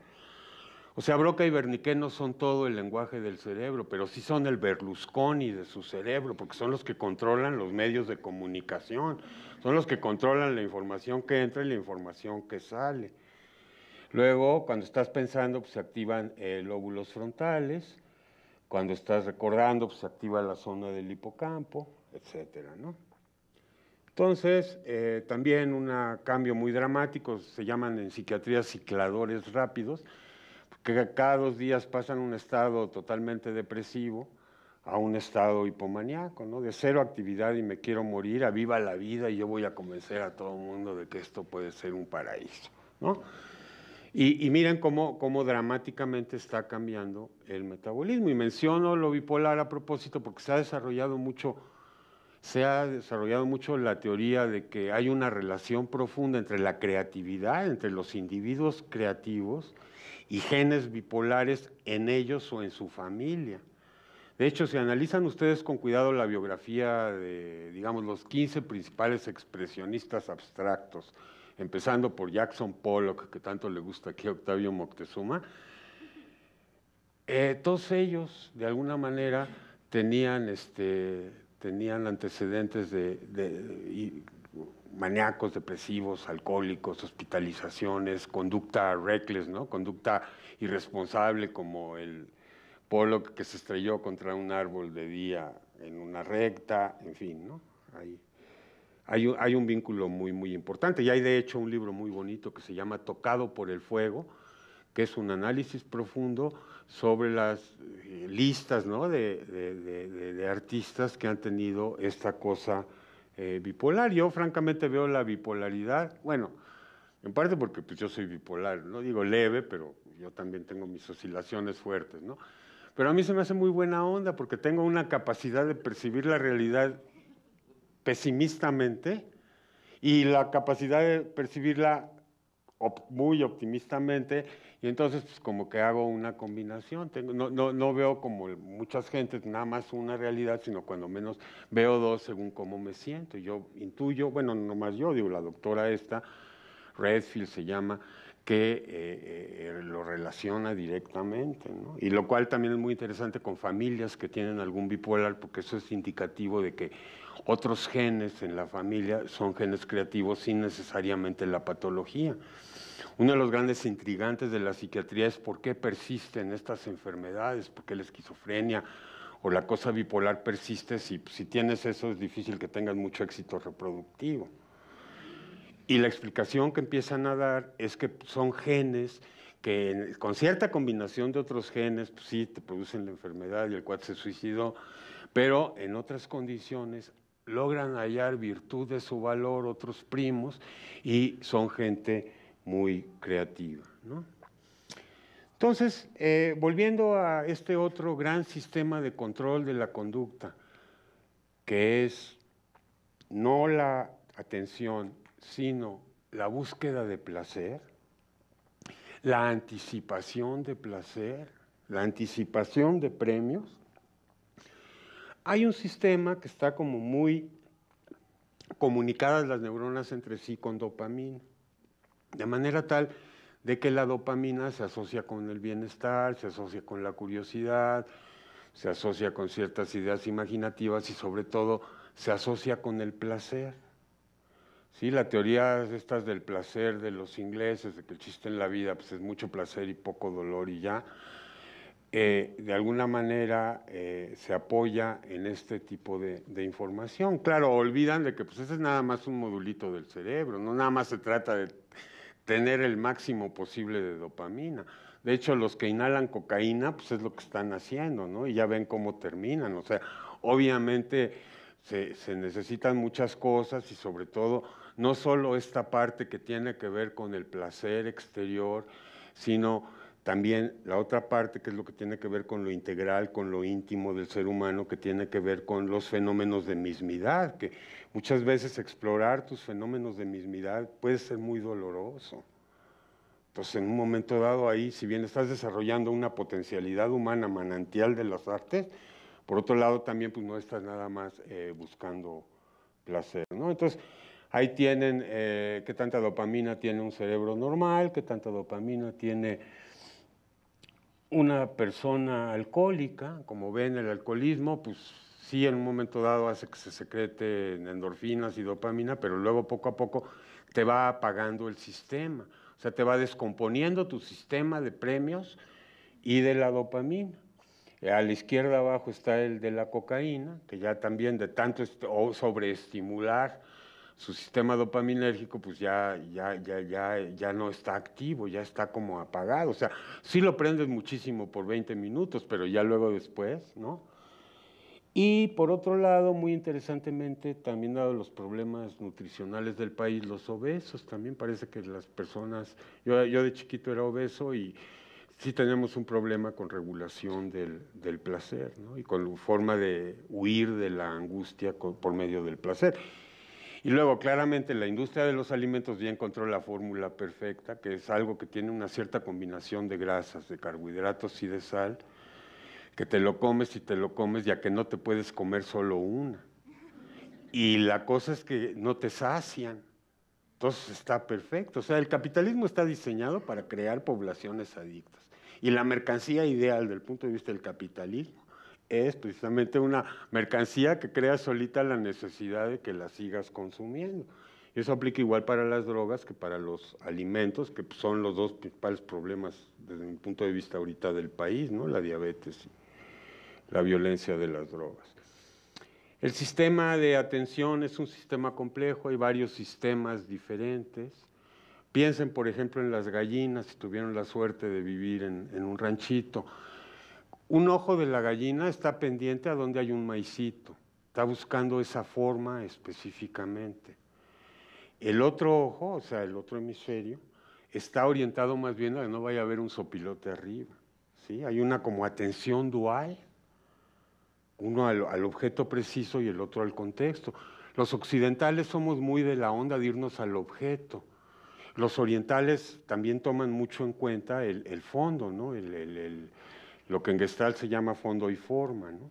O sea, Broca y Berniqué no son todo el lenguaje del cerebro, pero sí son el Berlusconi de su cerebro, porque son los que controlan los medios de comunicación, son los que controlan la información que entra y la información que sale. Luego, cuando estás pensando, pues se activan eh, lóbulos frontales, cuando estás recordando, pues se activa la zona del hipocampo, etcétera. Entonces, eh, también un cambio muy dramático, se llaman en psiquiatría cicladores rápidos, que cada dos días pasan un estado totalmente depresivo a un estado hipomaníaco, ¿no? De cero actividad y me quiero morir, a viva la vida y yo voy a convencer a todo el mundo de que esto puede ser un paraíso. Y, miren cómo, cómo, dramáticamente está cambiando el metabolismo. Y menciono lo bipolar a propósito porque se ha desarrollado mucho, se ha desarrollado mucho la teoría de que hay una relación profunda entre la creatividad, entre los individuos creativos y genes bipolares en ellos o en su familia. De hecho, si analizan ustedes con cuidado la biografía de, digamos, los 15 principales expresionistas abstractos, empezando por Jackson Pollock, que tanto le gusta aquí Octavio Moctezuma, eh, todos ellos, de alguna manera, tenían, este, tenían antecedentes de, maníacos, depresivos, alcohólicos, hospitalizaciones, conducta reckless, ¿no? conducta irresponsable como el polo que se estrelló contra un árbol de día en una recta, en fin, ¿no? Hay, hay, hay, un vínculo muy, muy importante. Y hay de hecho un libro muy bonito que se llama Tocado por el Fuego, que es un análisis profundo sobre las eh, listas ¿no? de, de, de, artistas que han tenido esta cosa eh, bipolar. Yo francamente veo la bipolaridad, bueno, en parte porque pues, yo soy bipolar, no digo leve, pero yo también tengo mis oscilaciones fuertes, ¿no? Pero a mí se me hace muy buena onda porque tengo una capacidad de percibir la realidad pesimistamente y la capacidad de percibirla muy optimistamente y entonces pues como que hago una combinación. No, no, no, veo como muchas gentes nada más una realidad, sino cuando menos veo dos según cómo me siento. Yo intuyo, bueno, no más yo, digo, la doctora esta, Redfield se llama, que eh, eh, lo relaciona directamente, y lo cual también es muy interesante con familias que tienen algún bipolar, porque eso es indicativo de que otros genes en la familia son genes creativos sin necesariamente la patología. Uno de los grandes intrigantes de la psiquiatría es por qué persisten estas enfermedades, por qué la esquizofrenia o la cosa bipolar persiste, si, si tienes eso es difícil que tengas mucho éxito reproductivo. Y la explicación que empiezan a dar es que son genes que con cierta combinación de otros genes, pues sí, te producen la enfermedad y el cual se suicidó, pero en otras condiciones logran hallar virtud de su valor otros primos y son gente muy creativa. Entonces, eh, volviendo a este otro gran sistema de control de la conducta, que es no la atención sino la búsqueda de placer, la anticipación de placer, la anticipación de premios. Hay un sistema que está como muy comunicadas las neuronas entre sí con dopamina, de manera tal de que la dopamina se asocia con el bienestar, se asocia con la curiosidad, se asocia con ciertas ideas imaginativas y sobre todo se asocia con el placer. Sí, la teoría estas del placer de los ingleses, de que el chiste en la vida pues, es mucho placer y poco dolor y ya, eh, de alguna manera eh, se apoya en este tipo de, información. Claro, olvidan de que pues, ese es nada más un modulito del cerebro, no nada más se trata de tener el máximo posible de dopamina. De hecho, los que inhalan cocaína, pues es lo que están haciendo, ¿no? Y ya ven cómo terminan. O sea, obviamente se, se necesitan muchas cosas y sobre todo no solo esta parte que tiene que ver con el placer exterior, sino también la otra parte que es lo que tiene que ver con lo integral, con lo íntimo del ser humano, que tiene que ver con los fenómenos de mismidad, que muchas veces explorar tus fenómenos de mismidad puede ser muy doloroso. Entonces, en un momento dado ahí, si bien estás desarrollando una potencialidad humana manantial de las artes, por otro lado también pues no estás nada más eh, buscando placer, ¿no? Entonces, Ahí tienen eh, qué tanta dopamina tiene un cerebro normal, qué tanta dopamina tiene una persona alcohólica. Como ven, el alcoholismo, pues sí, en un momento dado hace que se secrete endorfinas y dopamina, pero luego poco a poco te va apagando el sistema. O sea, te va descomponiendo tu sistema de premios y de la dopamina. A la izquierda abajo está el de la cocaína, que ya también de tanto sobreestimular su sistema dopaminérgico pues ya, ya, ya, ya, ya no está activo, ya está como apagado. O sea, sí lo prendes muchísimo por 20 minutos, pero ya luego después, ¿no? Y por otro lado, muy interesantemente, también dado los problemas nutricionales del país, los obesos, también parece que las personas, yo, yo de chiquito era obeso y sí tenemos un problema con regulación del, del placer, ¿no? Y con forma de huir de la angustia por medio del placer. Y luego, claramente, la industria de los alimentos ya encontró la fórmula perfecta, que es algo que tiene una cierta combinación de grasas, de carbohidratos y de sal, que te lo comes y te lo comes, ya que no te puedes comer solo una. Y la cosa es que no te sacian. Entonces está perfecto. O sea, el capitalismo está diseñado para crear poblaciones adictas. Y la mercancía ideal del punto de vista del capitalismo es precisamente una mercancía que crea solita la necesidad de que la sigas consumiendo. Eso aplica igual para las drogas que para los alimentos, que son los dos principales problemas desde mi punto de vista ahorita del país, ¿no? la diabetes y la violencia de las drogas. El sistema de atención es un sistema complejo, hay varios sistemas diferentes. Piensen, por ejemplo, en las gallinas, si tuvieron la suerte de vivir en un ranchito. Un ojo de la gallina está pendiente a donde hay un maicito, está buscando esa forma específicamente. El otro ojo, o sea, el otro hemisferio, está orientado más bien a que no vaya a haber un sopilote arriba. ¿sí? Hay una como atención dual uno al, objeto preciso y el otro al contexto. Los occidentales somos muy de la onda de irnos al objeto. Los orientales también toman mucho en cuenta el, fondo, ¿no? Lo que en Gestalt se llama fondo y forma. ¿no?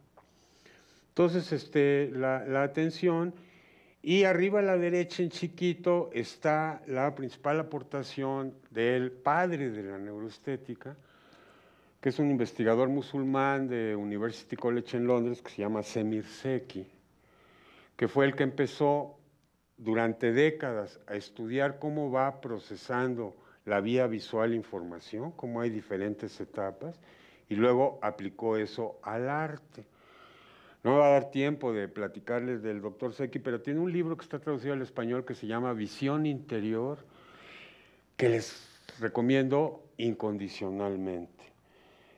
Entonces, este, la, la atención, y arriba a la derecha en chiquito está la principal aportación del padre de la neuroestética, que es un investigador musulmán de University College en Londres, que se llama Semir Seki, que fue el que empezó durante décadas a estudiar cómo va procesando la vía visual información, cómo hay diferentes etapas, y luego aplicó eso al arte. No me va a dar tiempo de platicarles del doctor Seki, pero tiene un libro que está traducido al español que se llama Visión Interior, que les recomiendo incondicionalmente.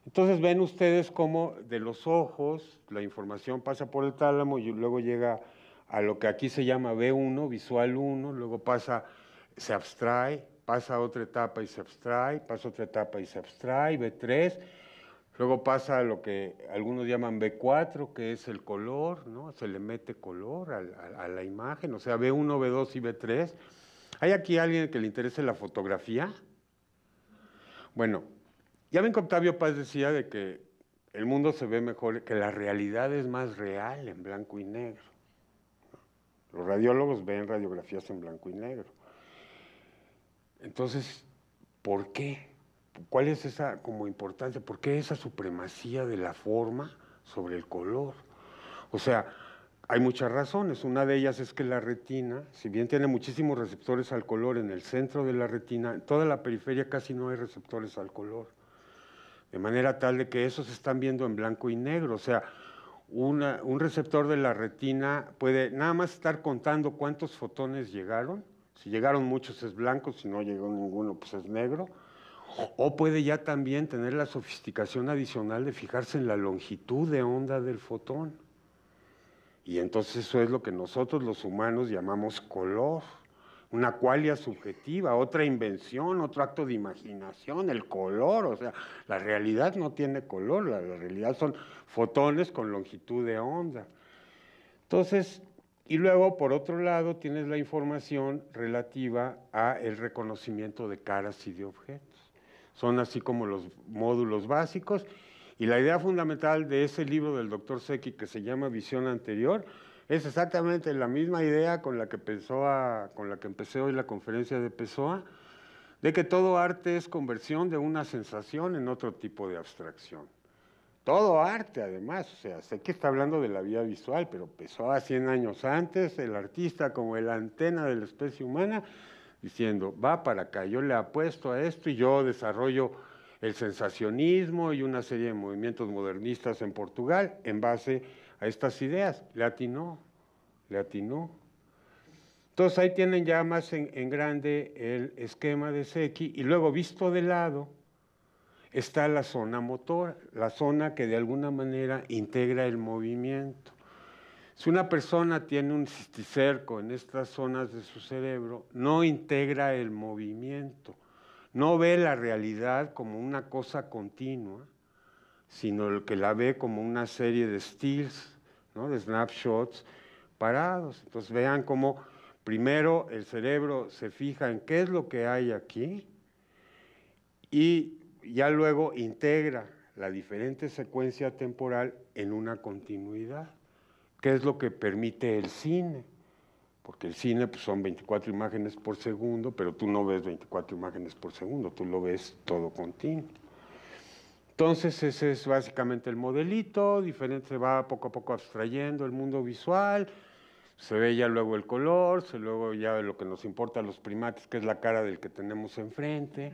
Entonces ven ustedes cómo de los ojos la información pasa por el tálamo y luego llega a lo que aquí se llama B1, visual 1, luego pasa, se abstrae, pasa a otra etapa y se abstrae, pasa a otra etapa y se abstrae, B3, luego pasa lo que algunos llaman B4, que es el color, ¿no? se le mete color a, a la imagen, o sea, B1, B2 y B3. ¿Hay aquí alguien que le interese la fotografía? Bueno, ya ven que Octavio Paz decía de que el mundo se ve mejor, que la realidad es más real en blanco y negro. Los radiólogos ven radiografías en blanco y negro. Entonces, ¿por qué? ¿Cuál es esa como importancia? ¿Por qué esa supremacía de la forma sobre el color? O sea, hay muchas razones. Una de ellas es que la retina, si bien tiene muchísimos receptores al color en el centro de la retina, en toda la periferia casi no hay receptores al color de manera tal de que esos están viendo en blanco y negro. O sea, un receptor de la retina puede nada más estar contando cuántos fotones llegaron. Si llegaron muchos es blanco, si no llegó ninguno pues es negro. O puede ya también tener la sofisticación adicional de fijarse en la longitud de onda del fotón. Y entonces eso es lo que nosotros los humanos llamamos color una cualia subjetiva, otra invención, otro acto de imaginación, el color, o sea, la realidad no tiene color, la, realidad son fotones con longitud de onda. Entonces, y luego, por otro lado, tienes la información relativa a el reconocimiento de caras y de objetos. Son así como los módulos básicos. Y la idea fundamental de ese libro del doctor Seki que se llama Visión Anterior es exactamente la misma idea con la que, con la que empecé hoy la conferencia de Pessoa, de que todo arte es conversión de una sensación en otro tipo de abstracción. Todo arte, además, o sea, sé que está hablando de la vía visual, pero Pessoa 100 años antes, el artista como el antena de la especie humana, diciendo, va para acá, yo le apuesto a esto y yo desarrollo el sensacionismo y una serie de movimientos modernistas en Portugal en base a estas ideas. Le atinó, le atinó. Entonces ahí tienen ya más en, grande el esquema de Seki y luego visto de lado está la zona motora, la zona que de alguna manera integra el movimiento. Si una persona tiene un cisticerco en estas zonas de su cerebro, no integra el movimiento, no ve la realidad como una cosa continua, sino que la ve como una serie de stills, ¿no? de snapshots parados. Entonces vean cómo primero el cerebro se fija en qué es lo que hay aquí y ya luego integra la diferente secuencia temporal en una continuidad, que es lo que permite el cine, porque el cine pues, son 24 imágenes por segundo, pero tú no ves 24 imágenes por segundo, tú lo ves todo continuo. Entonces ese es básicamente el modelito, diferente, se va poco a poco abstrayendo el mundo visual, se ve ya luego el color, se luego ya lo que nos importa a los primates, que es la cara del que tenemos enfrente,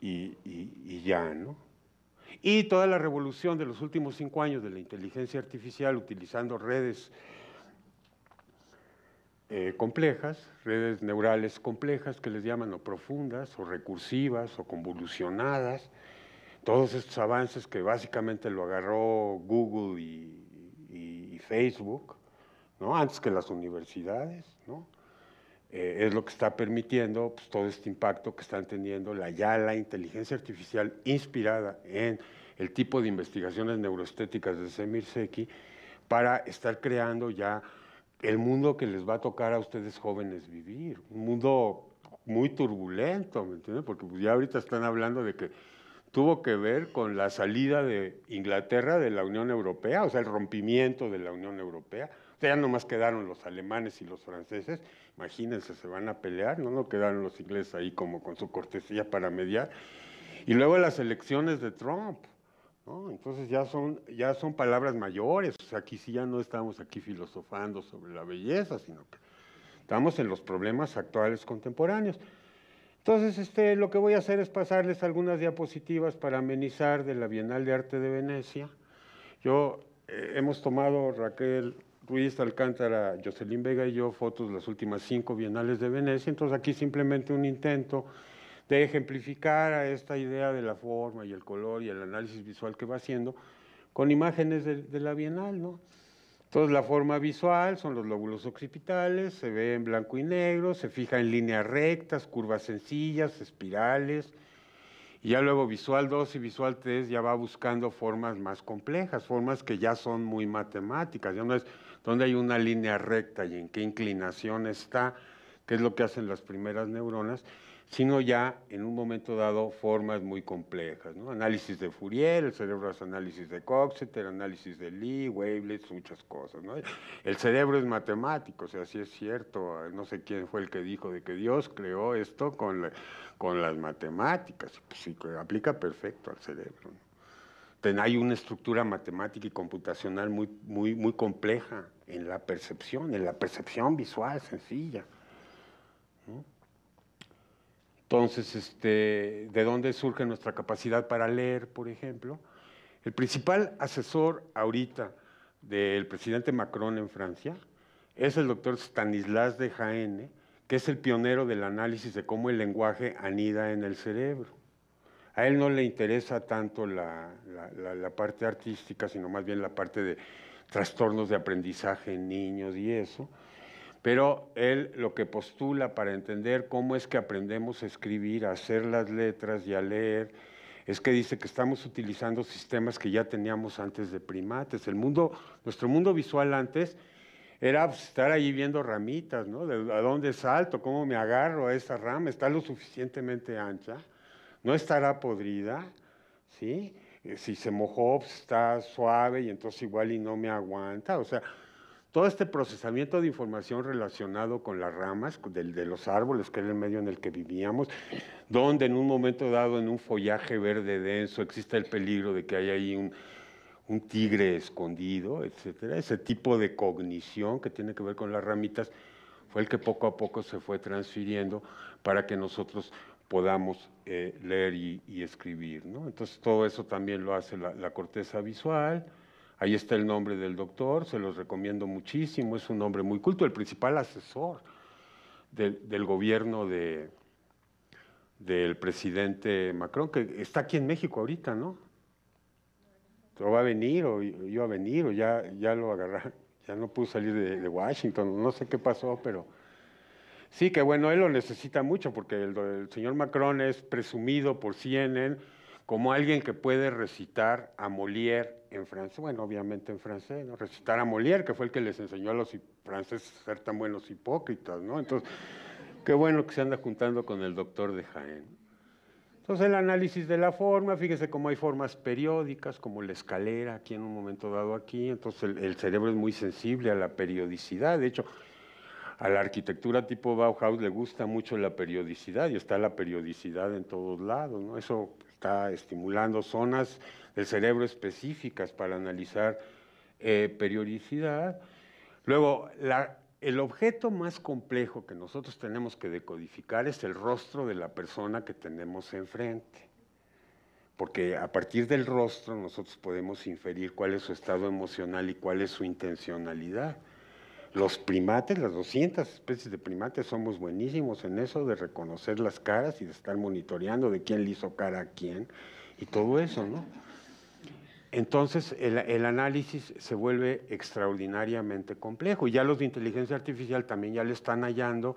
y ya, ¿no? Y toda la revolución de los últimos cinco años de la inteligencia artificial utilizando redes eh, complejas, redes neurales complejas que les llaman o profundas o recursivas o convolucionadas, todos estos avances que básicamente lo agarró Google y, Facebook, ¿no? antes que las universidades, ¿no? Eh, es lo que está permitiendo pues, todo este impacto que están teniendo la, ya la inteligencia artificial inspirada en el tipo de investigaciones neuroestéticas de Semir Seki para estar creando ya el mundo que les va a tocar a ustedes jóvenes vivir, un mundo muy turbulento, ¿me entiendes? Porque pues, ya ahorita están hablando de que tuvo que ver con la salida de Inglaterra de la Unión Europea, o sea, el rompimiento de la Unión Europea. O sea, ya nomás quedaron los alemanes y los franceses, imagínense, se van a pelear, no, no quedaron los ingleses ahí como con su cortesía para mediar. Y luego las elecciones de Trump, entonces ya son, ya son palabras mayores, o sea, aquí sí ya no estamos aquí filosofando sobre la belleza, sino que estamos en los problemas actuales contemporáneos. Entonces, este, lo que voy a hacer es pasarles algunas diapositivas para amenizar de la Bienal de Arte de Venecia. Yo, eh, hemos tomado, Raquel Ruiz Alcántara, Jocelyn Vega y yo, fotos de las últimas cinco Bienales de Venecia, entonces aquí simplemente un intento de ejemplificar a esta idea de la forma y el color y el análisis visual que va haciendo con imágenes de, la Bienal, ¿no? Entonces la forma visual son los lóbulos occipitales, se ve en blanco y negro, se fija en líneas rectas, curvas sencillas, espirales, y ya luego visual 2 y visual 3 ya va buscando formas más complejas, formas que ya son muy matemáticas, ya no es donde hay una línea recta y en qué inclinación está, qué es lo que hacen las primeras neuronas, sino ya en un momento dado formas muy complejas. ¿no? Análisis de Fourier, el cerebro hace análisis de Coxeter, análisis de Lee, wavelets, muchas cosas. ¿no? El cerebro es matemático, o sea, sí es cierto, no sé quién fue el que dijo de que Dios creó esto con, con las matemáticas, pues sí, aplica perfecto al cerebro. Hay una estructura matemática y computacional muy, muy, muy compleja en la percepción, en la percepción visual sencilla. Entonces, este, ¿de dónde surge nuestra capacidad para leer, por ejemplo? El principal asesor ahorita del presidente Macron en Francia es el doctor Stanislas de Jaene, que es el pionero del análisis de cómo el lenguaje anida en el cerebro. A él no le interesa tanto la, parte artística, sino más bien la parte de trastornos de aprendizaje en niños y eso pero él lo que postula para entender cómo es que aprendemos a escribir, a hacer las letras y a leer, es que dice que estamos utilizando sistemas que ya teníamos antes de primates. El mundo, nuestro mundo visual antes era pues, estar ahí viendo ramitas, ¿no? ¿A dónde salto? ¿Cómo me agarro a esa rama? ¿Está lo suficientemente ancha? ¿No estará podrida? ¿Sí? Eh, si se mojó, pues, está suave y entonces igual y no me aguanta. O sea, todo este procesamiento de información relacionado con las ramas de, los árboles, que era el medio en el que vivíamos, donde en un momento dado, en un follaje verde denso, existe el peligro de que haya ahí un, tigre escondido, etcétera. Ese tipo de cognición que tiene que ver con las ramitas fue el que poco a poco se fue transfiriendo para que nosotros podamos eh, leer y, escribir. Entonces todo eso también lo hace la corteza visual, Ahí está el nombre del doctor, se los recomiendo muchísimo, es un nombre muy culto, el principal asesor del, gobierno de, del presidente Macron, que está aquí en México ahorita, ¿no? O va a venir, o iba a venir, o ya, ya lo agarraron, ya no pudo salir de, Washington, no sé qué pasó, pero sí que bueno, él lo necesita mucho, porque el, señor Macron es presumido por CNN como alguien que puede recitar a Molière en francés, bueno, obviamente en francés, ¿no? Recitar a Molière, que fue el que les enseñó a los franceses a ser tan buenos hipócritas, ¿no? Entonces, qué bueno que se anda juntando con el doctor de Jaén. Entonces, el análisis de la forma, fíjese cómo hay formas periódicas, como la escalera, aquí en un momento dado aquí, entonces el, el cerebro es muy sensible a la periodicidad, de hecho, a la arquitectura tipo Bauhaus le gusta mucho la periodicidad y está la periodicidad en todos lados, ¿no? Eso está estimulando zonas del cerebro específicas para analizar eh, periodicidad. Luego, el objeto más complejo que nosotros tenemos que decodificar es el rostro de la persona que tenemos enfrente. Porque a partir del rostro nosotros podemos inferir cuál es su estado emocional y cuál es su intencionalidad. Los primates, las 200 especies de primates, somos buenísimos en eso de reconocer las caras y de estar monitoreando de quién le hizo cara a quién y todo eso, ¿no? Entonces el, análisis se vuelve extraordinariamente complejo ya los de inteligencia artificial también ya le están hallando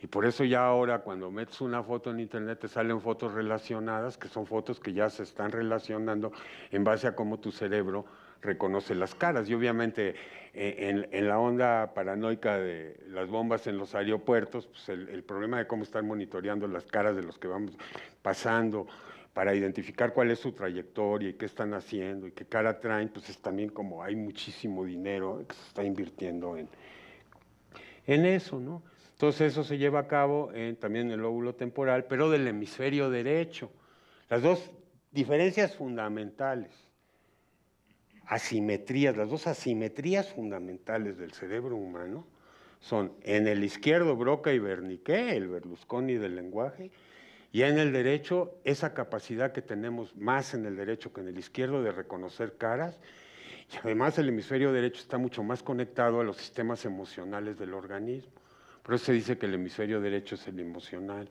y por eso ya ahora cuando metes una foto en internet te salen fotos relacionadas, que son fotos que ya se están relacionando en base a cómo tu cerebro reconoce las caras. Y obviamente eh, en, la onda paranoica de las bombas en los aeropuertos, pues el, problema de cómo están monitoreando las caras de los que vamos pasando para identificar cuál es su trayectoria y qué están haciendo y qué cara traen, pues es también como hay muchísimo dinero que se está invirtiendo en, en eso, ¿no? Entonces eso se lleva a cabo también en el lóbulo temporal, pero del hemisferio derecho. Las dos diferencias fundamentales asimetrías, las dos asimetrías fundamentales del cerebro humano son en el izquierdo Broca y Berniqué, el Berlusconi del lenguaje, y en el derecho esa capacidad que tenemos más en el derecho que en el izquierdo de reconocer caras, y además el hemisferio derecho está mucho más conectado a los sistemas emocionales del organismo. Por eso se dice que el hemisferio derecho es el emocional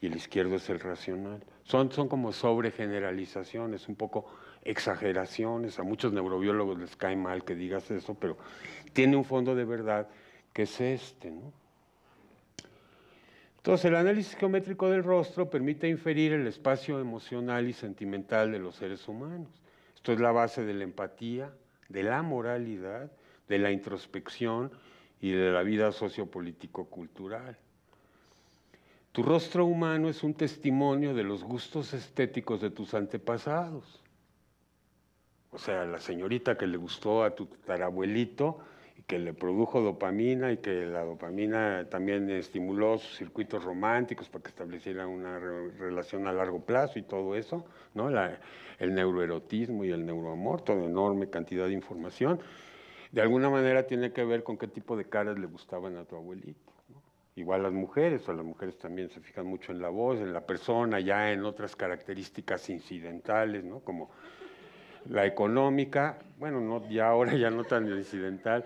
y el izquierdo es el racional. Son, son como sobregeneralizaciones, un poco exageraciones, a muchos neurobiólogos les cae mal que digas eso, pero tiene un fondo de verdad que es este. ¿no? Entonces, el análisis geométrico del rostro permite inferir el espacio emocional y sentimental de los seres humanos. Esto es la base de la empatía, de la moralidad, de la introspección y de la vida sociopolítico-cultural. Tu rostro humano es un testimonio de los gustos estéticos de tus antepasados. O sea, la señorita que le gustó a tu tarabuelito y que le produjo dopamina y que la dopamina también estimuló sus circuitos románticos para que establecieran una relación a largo plazo y todo eso, ¿no? el neuroerotismo y el neuroamor, toda enorme cantidad de información, de alguna manera tiene que ver con qué tipo de caras le gustaban a tu abuelito. Igual las mujeres, o las mujeres también se fijan mucho en la voz, en la persona, ya en otras características incidentales, ¿no? Como la económica, bueno, no, ya ahora ya no tan incidental,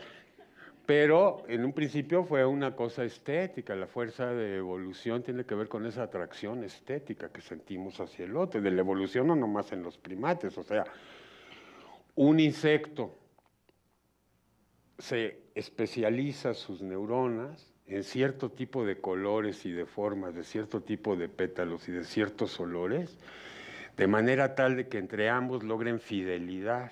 pero en un principio fue una cosa estética, la fuerza de evolución tiene que ver con esa atracción estética que sentimos hacia el otro, de la evolución no nomás en los primates, o sea, un insecto se especializa sus neuronas en cierto tipo de colores y de formas, de cierto tipo de pétalos y de ciertos olores, de manera tal de que entre ambos logren fidelidad.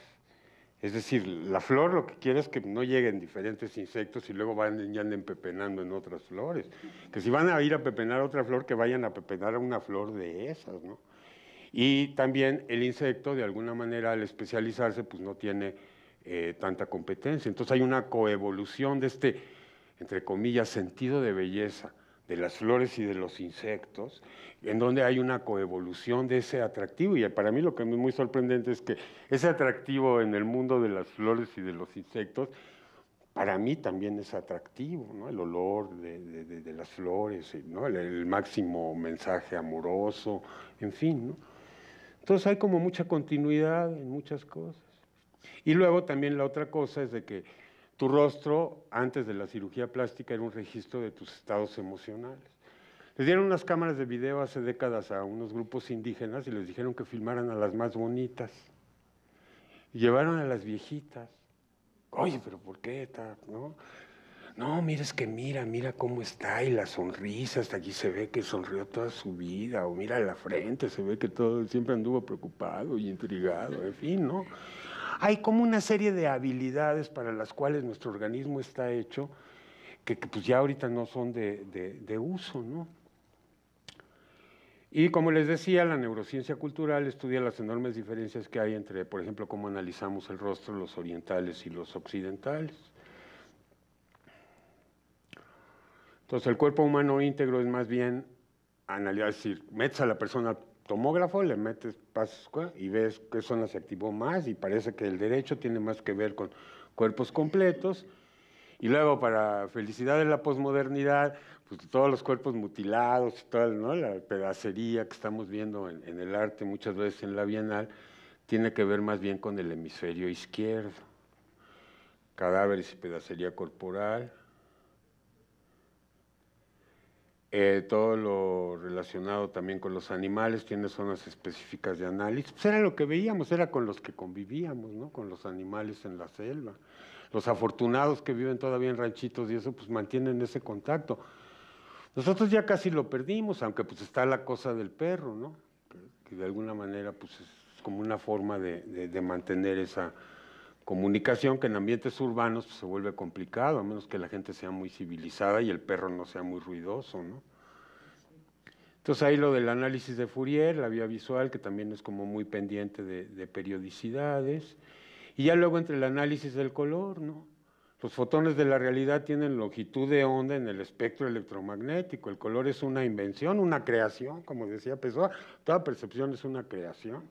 Es decir, la flor lo que quiere es que no lleguen diferentes insectos y luego vayan y anden pepenando en otras flores. Que si van a ir a pepenar otra flor, que vayan a pepenar a una flor de esas, ¿no? Y también el insecto, de alguna manera, al especializarse, pues no tiene eh, tanta competencia. Entonces hay una coevolución de este, entre comillas, sentido de belleza de las flores y de los insectos, en donde hay una coevolución de ese atractivo. Y para mí lo que es muy sorprendente es que ese atractivo en el mundo de las flores y de los insectos, para mí también es atractivo, ¿no? el olor de, las flores, ¿no? el, máximo mensaje amoroso, en fin. ¿no? Entonces hay como mucha continuidad en muchas cosas. Y luego también la otra cosa es de que tu rostro, antes de la cirugía plástica, era un registro de tus estados emocionales. Les dieron unas cámaras de video hace décadas a unos grupos indígenas y les dijeron que filmaran a las más bonitas. Llevaron a las viejitas. Oye, pero ¿por qué? ¿No? No, mira, es que mira, mira cómo está y la sonrisa, hasta aquí se ve que sonrió toda su vida, o mira la frente, se ve que todo siempre anduvo preocupado y intrigado, en fin, ¿no? Hay como una serie de habilidades para las cuales nuestro organismo está hecho que, pues ya ahorita no son de, uso, ¿no? Y como les decía, la neurociencia cultural estudia las enormes diferencias que hay entre, por ejemplo, cómo analizamos el rostro, los orientales y los occidentales. Entonces, el cuerpo humano íntegro es más bien analizar, es decir, metes a la persona tomógrafo, le metes pasos y ves qué zona se activó más y parece que el derecho tiene más que ver con cuerpos completos. Y luego, para felicidad de la posmodernidad, pues todos los cuerpos mutilados y toda la pedacería que estamos viendo en, en el arte muchas veces en la Bienal, tiene que ver más bien con el hemisferio izquierdo. Cadáveres y pedacería corporal, Eh, todo lo relacionado también con los animales tiene zonas específicas de análisis. Pues era lo que veíamos, era con los que convivíamos, ¿no? Con los animales en la selva. Los afortunados que viven todavía en ranchitos y eso, pues mantienen ese contacto. Nosotros ya casi lo perdimos, aunque pues está la cosa del perro, ¿no? Que, de alguna manera pues es como una forma de, mantener esa comunicación que en ambientes urbanos pues, se vuelve complicado, a menos que la gente sea muy civilizada y el perro no sea muy ruidoso, ¿no? Entonces ahí lo del análisis de Fourier, la vía visual, que también es como muy pendiente de, periodicidades, y ya luego entre el análisis del color, ¿no? Los fotones de la realidad tienen longitud de onda en el espectro electromagnético. El color es una invención, una creación, como decía Pessoa. Toda percepción es una creación.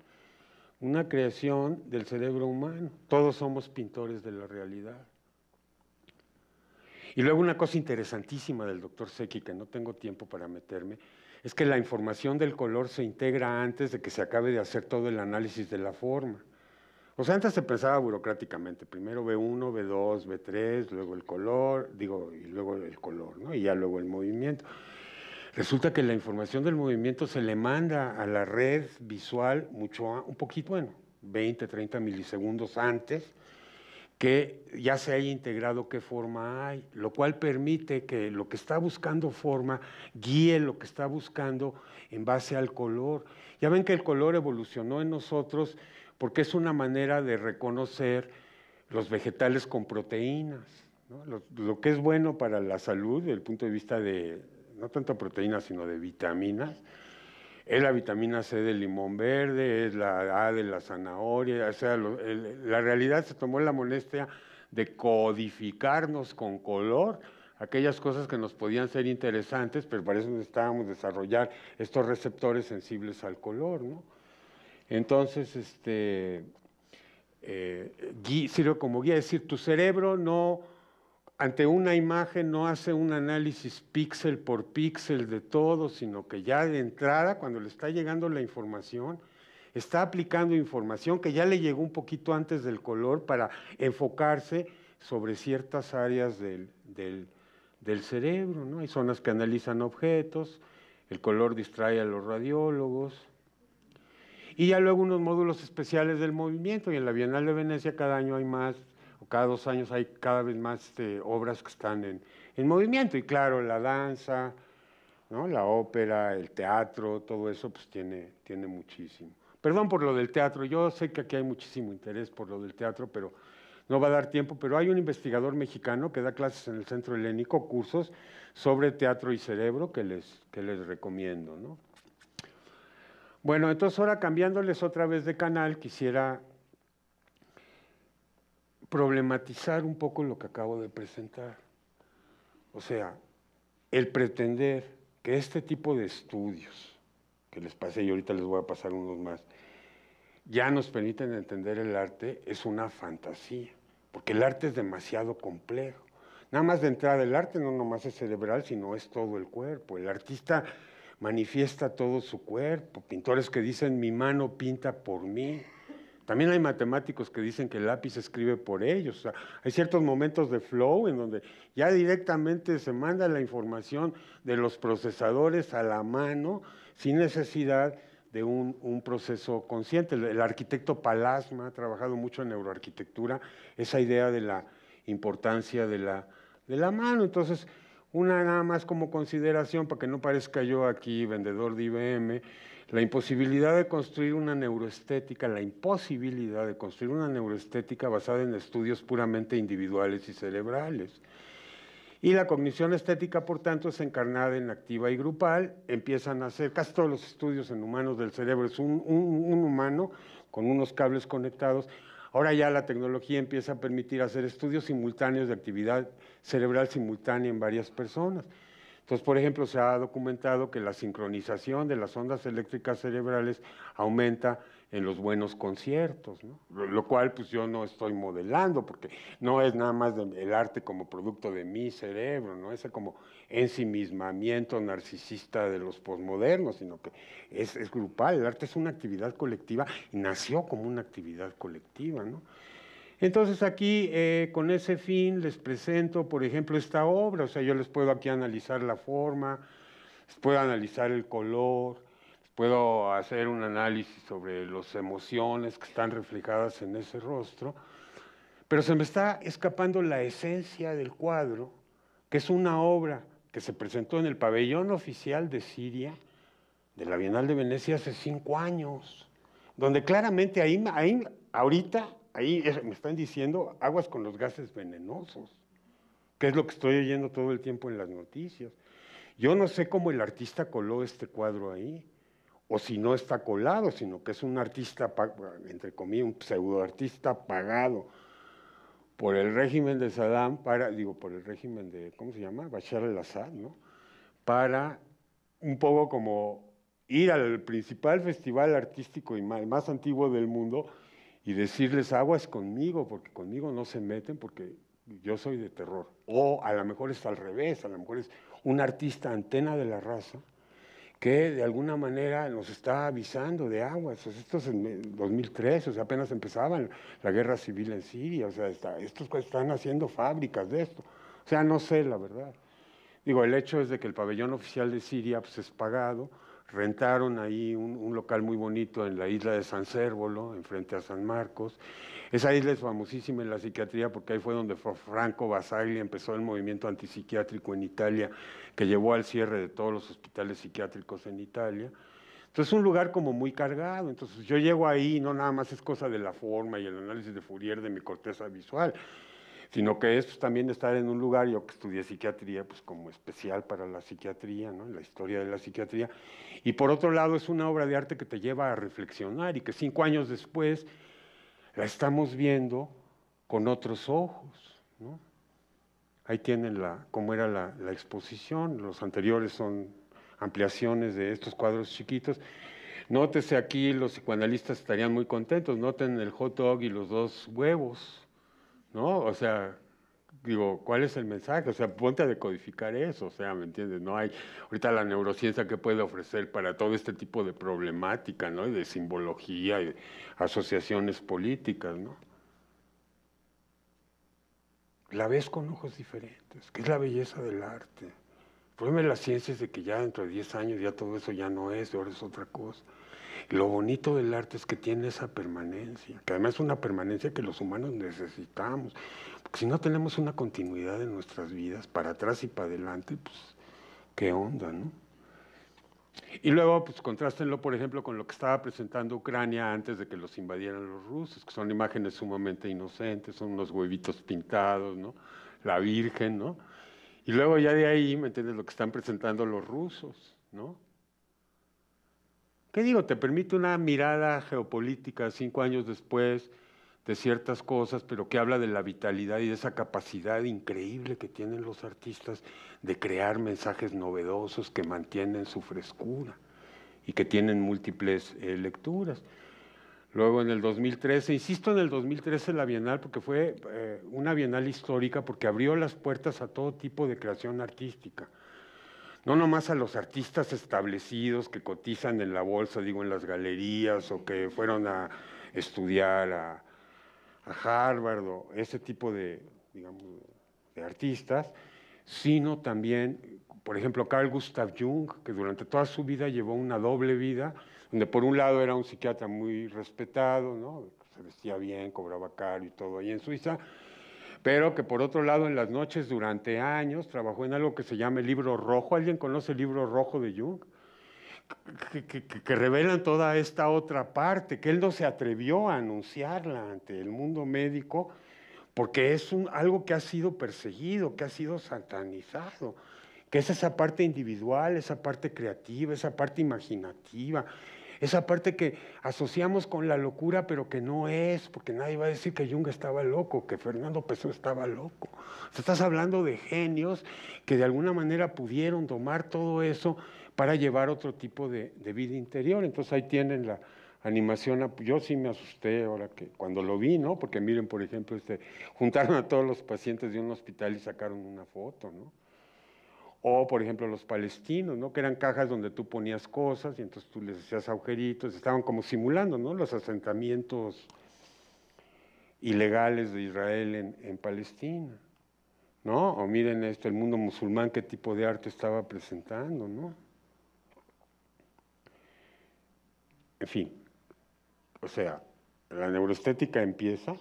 Una creación del cerebro humano. Todos somos pintores de la realidad. Y luego una cosa interesantísima del doctor Seki, que no tengo tiempo para meterme, es que la información del color se integra antes de que se acabe de hacer todo el análisis de la forma. O sea, antes se pensaba burocráticamente, primero B1, B2, B3, luego el color, digo, y luego el color, ¿no? Y ya luego el movimiento. Resulta que la información del movimiento se le manda a la red visual mucho, un poquito, bueno, 20, 30 milisegundos antes, que ya se haya integrado qué forma hay, lo cual permite que lo que está buscando forma guíe lo que está buscando en base al color. Ya ven que el color evolucionó en nosotros porque es una manera de reconocer los vegetales con proteínas. Lo, lo, que es bueno para la salud desde el punto de vista de, no tanto proteínas, sino de vitaminas, es la vitamina C del limón verde, es la A de la zanahoria, o sea, la realidad se tomó la molestia de codificarnos con color aquellas cosas que nos podían ser interesantes, pero para eso necesitábamos desarrollar estos receptores sensibles al color, ¿no? Entonces, este, eh, sirve como guía, es decir, tu cerebro no ante una imagen no hace un análisis píxel por píxel de todo, sino que ya de entrada, cuando le está llegando la información, está aplicando información que ya le llegó un poquito antes del color para enfocarse sobre ciertas áreas del, del cerebro. ¿no? Hay zonas que analizan objetos, el color distrae a los radiólogos. Y ya luego unos módulos especiales del movimiento, y en la Bienal de Venecia cada año hay más cada dos años hay cada vez más este, obras que están en, movimiento. Y claro, la danza, ¿no? la ópera, el teatro, todo eso pues tiene, tiene muchísimo. Perdón por lo del teatro, yo sé que aquí hay muchísimo interés por lo del teatro, pero no va a dar tiempo, pero hay un investigador mexicano que da clases en el Centro Helénico, cursos sobre teatro y cerebro que les, que les recomiendo. ¿no? Bueno, entonces ahora cambiándoles otra vez de canal, quisiera problematizar un poco lo que acabo de presentar. O sea, el pretender que este tipo de estudios, que les pasé y ahorita les voy a pasar unos más, ya nos permiten entender el arte, es una fantasía, porque el arte es demasiado complejo. Nada más de entrada, el arte no nomás es cerebral, sino es todo el cuerpo. El artista manifiesta todo su cuerpo. Pintores que dicen, mi mano pinta por mí. También hay matemáticos que dicen que el lápiz escribe por ellos. hay ciertos momentos de flow en donde ya directamente se manda la información de los procesadores a la mano sin necesidad de un, proceso consciente. El, el, arquitecto Palasma ha trabajado mucho en neuroarquitectura, esa idea de la importancia de la, de la mano. Entonces, una nada más como consideración, para que no parezca yo aquí vendedor de IBM, la imposibilidad de construir una neuroestética, la imposibilidad de construir una neuroestética basada en estudios puramente individuales y cerebrales. Y la cognición estética, por tanto, es encarnada en activa y grupal. Empiezan a hacer, casi todos los estudios en humanos del cerebro es un, humano con unos cables conectados. Ahora ya la tecnología empieza a permitir hacer estudios simultáneos de actividad cerebral simultánea en varias personas. Entonces, por ejemplo, se ha documentado que la sincronización de las ondas eléctricas cerebrales aumenta en los buenos conciertos, lo cual pues yo no estoy modelando, porque no es nada más el arte como producto de mi cerebro, no ese como ensimismamiento narcisista de los posmodernos, sino que es, es, grupal, el arte es una actividad colectiva y nació como una actividad colectiva. ¿no? Entonces aquí eh, con ese fin les presento, por ejemplo, esta obra, o sea, yo les puedo aquí analizar la forma, les puedo analizar el color, puedo hacer un análisis sobre las emociones que están reflejadas en ese rostro, pero se me está escapando la esencia del cuadro, que es una obra que se presentó en el pabellón oficial de Siria, de la Bienal de Venecia hace cinco años, donde claramente ahí, ahí ahorita, ahí me están diciendo aguas con los gases venenosos, que es lo que estoy oyendo todo el tiempo en las noticias. Yo no sé cómo el artista coló este cuadro ahí o si no está colado, sino que es un artista, entre comillas, un pseudoartista pagado por el régimen de Saddam, para, digo, por el régimen de, ¿cómo se llama? Bashar al-Assad, ¿no? Para un poco como ir al principal festival artístico y más, más antiguo del mundo y decirles aguas conmigo, porque conmigo no se meten, porque yo soy de terror. O a lo mejor es al revés, a lo mejor es un artista antena de la raza que de alguna manera nos está avisando de aguas. esto es en 2003, o sea, apenas empezaba la guerra civil en Siria, o sea, estos están haciendo fábricas de esto. O sea, no sé la verdad. Digo, el hecho es de que el pabellón oficial de Siria pues, es pagado, rentaron ahí un, local muy bonito en la isla de San Cérvolo, enfrente a San Marcos. Esa isla es famosísima en la psiquiatría porque ahí fue donde Franco Basaglia empezó el movimiento antipsiquiátrico en Italia, que llevó al cierre de todos los hospitales psiquiátricos en Italia. Entonces es un lugar como muy cargado. Entonces yo llego ahí, no nada más es cosa de la forma y el análisis de Fourier de mi corteza visual, sino que es también estar en un lugar, yo que estudié psiquiatría, pues como especial para la psiquiatría, ¿no? la historia de la psiquiatría, y por otro lado es una obra de arte que te lleva a reflexionar y que cinco años después la estamos viendo con otros ojos. ¿no? Ahí tienen la, cómo era la, la exposición, los anteriores son ampliaciones de estos cuadros chiquitos. Nótese aquí, los psicoanalistas estarían muy contentos, noten el hot dog y los dos huevos, ¿no? O sea, digo, ¿cuál es el mensaje? O sea, ponte a decodificar eso, o sea, ¿me entiendes? No hay ahorita la neurociencia que puede ofrecer para todo este tipo de problemática, ¿no? Y de simbología y de asociaciones políticas, ¿no? La ves con ojos diferentes, que es la belleza del arte. El la ciencia de que ya dentro de 10 años ya todo eso ya no es, ahora es otra cosa. Lo bonito del arte es que tiene esa permanencia, que además es una permanencia que los humanos necesitamos. Porque si no tenemos una continuidad en nuestras vidas, para atrás y para adelante, pues, ¿qué onda, no? Y luego, pues contrástenlo, por ejemplo, con lo que estaba presentando Ucrania antes de que los invadieran los rusos, que son imágenes sumamente inocentes, son unos huevitos pintados, ¿no? La Virgen, ¿no? Y luego ya de ahí, ¿me entiendes? Lo que están presentando los rusos, ¿no? ¿Qué digo? Te permite una mirada geopolítica cinco años después de ciertas cosas, pero que habla de la vitalidad y de esa capacidad increíble que tienen los artistas de crear mensajes novedosos que mantienen su frescura y que tienen múltiples eh, lecturas. Luego en el 2013, insisto en el 2013 la Bienal porque fue eh, una Bienal histórica porque abrió las puertas a todo tipo de creación artística no nomás a los artistas establecidos que cotizan en la bolsa, digo, en las galerías o que fueron a estudiar a, Harvard o ese tipo de, digamos, de artistas, sino también, por ejemplo, Carl Gustav Jung, que durante toda su vida llevó una doble vida, donde por un lado era un psiquiatra muy respetado, ¿no? se vestía bien, cobraba caro y todo ahí en Suiza, pero que por otro lado en las noches durante años trabajó en algo que se llama el libro rojo. ¿Alguien conoce el libro rojo de Jung? Que, revelan toda esta otra parte, que él no se atrevió a anunciarla ante el mundo médico, porque es algo que ha sido perseguido, que ha sido satanizado, que es esa parte individual, esa parte creativa, esa parte imaginativa, esa parte que asociamos con la locura, pero que no es, porque nadie va a decir que Jung estaba loco, que Fernando Pessoa estaba loco. estás hablando de genios que de alguna manera pudieron tomar todo eso para llevar otro tipo de, de vida interior. Entonces ahí tienen la, animación, yo sí me asusté ahora que cuando lo vi, ¿no? Porque miren, por ejemplo, este, juntaron a todos los pacientes de un hospital y sacaron una foto, ¿no? O, por ejemplo, los palestinos, ¿no? Que eran cajas donde tú ponías cosas y entonces tú les hacías agujeritos, estaban como simulando, ¿no? Los asentamientos ilegales de Israel en, en Palestina, ¿no? O miren esto, el mundo musulmán, qué tipo de arte estaba presentando, ¿no? En fin, o sea, la neuroestética empieza,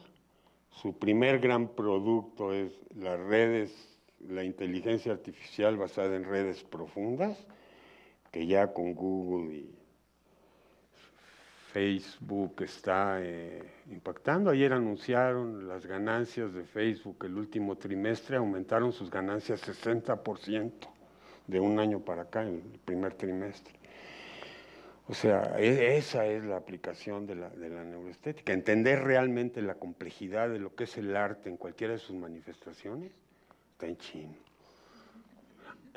su primer gran producto es las redes, la inteligencia artificial basada en redes profundas, que ya con Google y Facebook está eh, impactando. Ayer anunciaron las ganancias de Facebook el último trimestre, aumentaron sus ganancias 60% de un año para acá, en el primer trimestre. O sea, e, esa es la aplicación de la, neuroestética, entender realmente la complejidad de lo que es el arte en cualquiera de sus manifestaciones,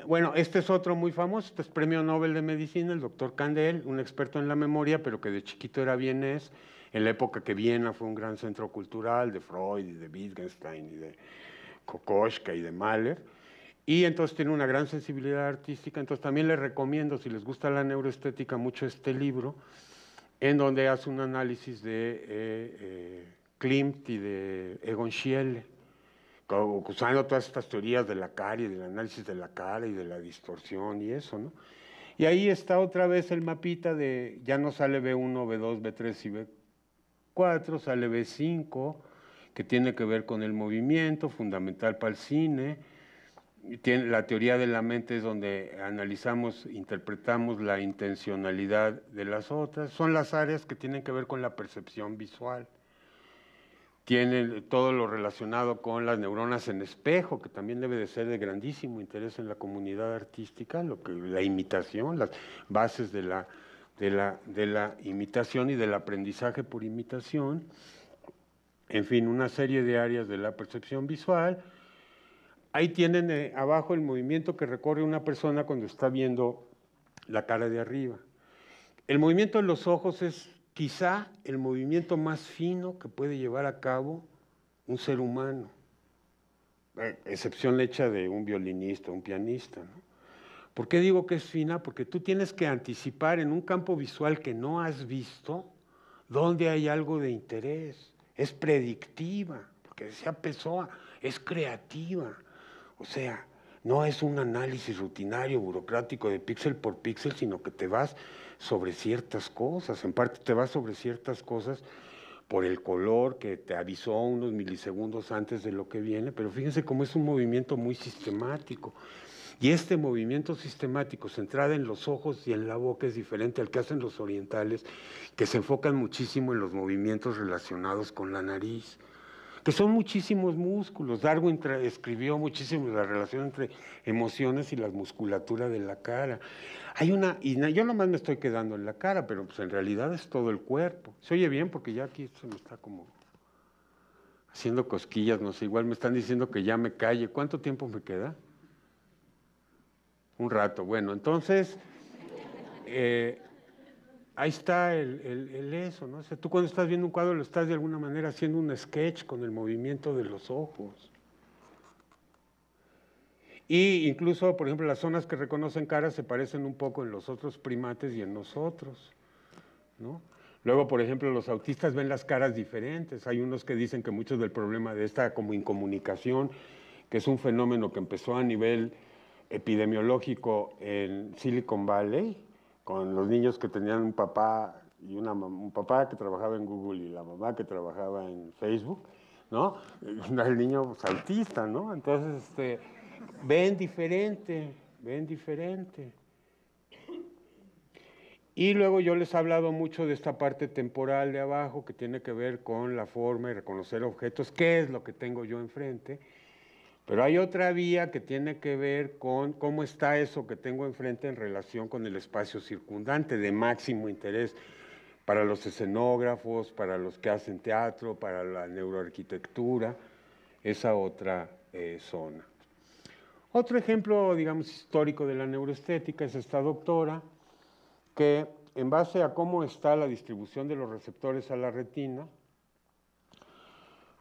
Bueno, este es otro muy famoso, este es premio Nobel de Medicina, el doctor Candel, un experto en la memoria, pero que de chiquito era vienés, en la época que Viena fue un gran centro cultural de Freud y de Wittgenstein y de Kokoschka y de Mahler. Y entonces tiene una gran sensibilidad artística. Entonces también les recomiendo, si les gusta la neuroestética, mucho este libro, en donde hace un análisis de eh, eh, Klimt y de Egon Schiele, usando todas estas teorías de la cara y del análisis de la cara y de la distorsión y eso, ¿no? Y ahí está otra vez el mapita de, ya no sale B1, B2, B3 y B4, sale B5, que tiene que ver con el movimiento, fundamental para el cine, la teoría de la mente es donde analizamos, interpretamos la intencionalidad de las otras. Son las áreas que tienen que ver con la percepción visual. Tiene todo lo relacionado con las neuronas en espejo, que también debe de ser de grandísimo interés en la comunidad artística, lo que, la imitación, las bases de la, de la, de la imitación y del aprendizaje por imitación. En fin, una serie de áreas de la percepción visual Ahí tienen eh, abajo el movimiento que recorre una persona cuando está viendo la cara de arriba. El movimiento de los ojos es quizá el movimiento más fino que puede llevar a cabo un ser humano, eh, excepción hecha de un violinista, un pianista. ¿Por qué digo que es fina? Porque tú tienes que anticipar en un campo visual que no has visto dónde hay algo de interés. Es predictiva, porque decía Pessoa, es creativa. O sea, no es un análisis rutinario, burocrático de píxel por píxel, sino que te vas sobre ciertas cosas. En parte te vas sobre ciertas cosas por el color que te avisó unos milisegundos antes de lo que viene, pero fíjense cómo es un movimiento muy sistemático. Y este movimiento sistemático centrado en los ojos y en la boca es diferente al que hacen los orientales, que se enfocan muchísimo en los movimientos relacionados con la nariz que son muchísimos músculos. Darwin escribió muchísimo la relación entre emociones y la musculatura de la cara. Hay una, y yo nomás me estoy quedando en la cara, pero pues en realidad es todo el cuerpo. Se oye bien porque ya aquí se me está como haciendo cosquillas, no sé, igual me están diciendo que ya me calle. ¿Cuánto tiempo me queda? Un rato. Bueno, entonces, eh, ahí está el, eso, ¿no? Tú cuando estás viendo un cuadro lo estás de alguna manera haciendo un sketch con el movimiento de los ojos. Y incluso, por ejemplo, las zonas que reconocen caras se parecen un poco en los otros primates y en nosotros, ¿no? Luego, por ejemplo, los autistas ven las caras diferentes. Hay unos que dicen que mucho del problema de esta como incomunicación, que es un fenómeno que empezó a nivel epidemiológico en Silicon Valley, con los niños que tenían un papá y una, un papá que trabajaba en Google y la mamá que trabajaba en Facebook, ¿no? El niño pues, autista, ¿no? Entonces, este, ven diferente, ven diferente. Y luego yo les he hablado mucho de esta parte temporal de abajo que tiene que ver con la forma y reconocer objetos, qué es lo que tengo yo enfrente, Pero hay otra vía que tiene que ver con cómo está eso que tengo enfrente en relación con el espacio circundante de máximo interés para los escenógrafos, para los que hacen teatro, para la neuroarquitectura, esa otra eh, zona. Otro ejemplo, digamos, histórico de la neuroestética es esta doctora que en base a cómo está la distribución de los receptores a la retina,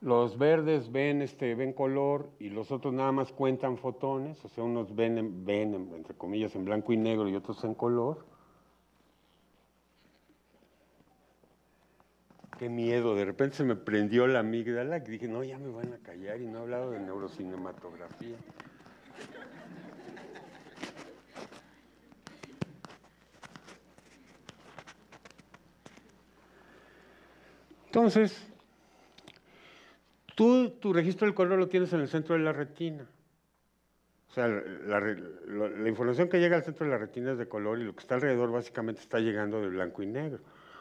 los verdes ven, este, ven color y los otros nada más cuentan fotones, o sea, unos ven, ven entre comillas en blanco y negro y otros en color. Qué miedo, de repente se me prendió la amígdala y dije, no, ya me van a callar y no he hablado de neurocinematografía. Entonces, tú tu registro del color lo tienes en el centro de la retina. O sea, la, información que llega al centro de la retina es de color y lo que está alrededor básicamente está llegando de blanco y negro.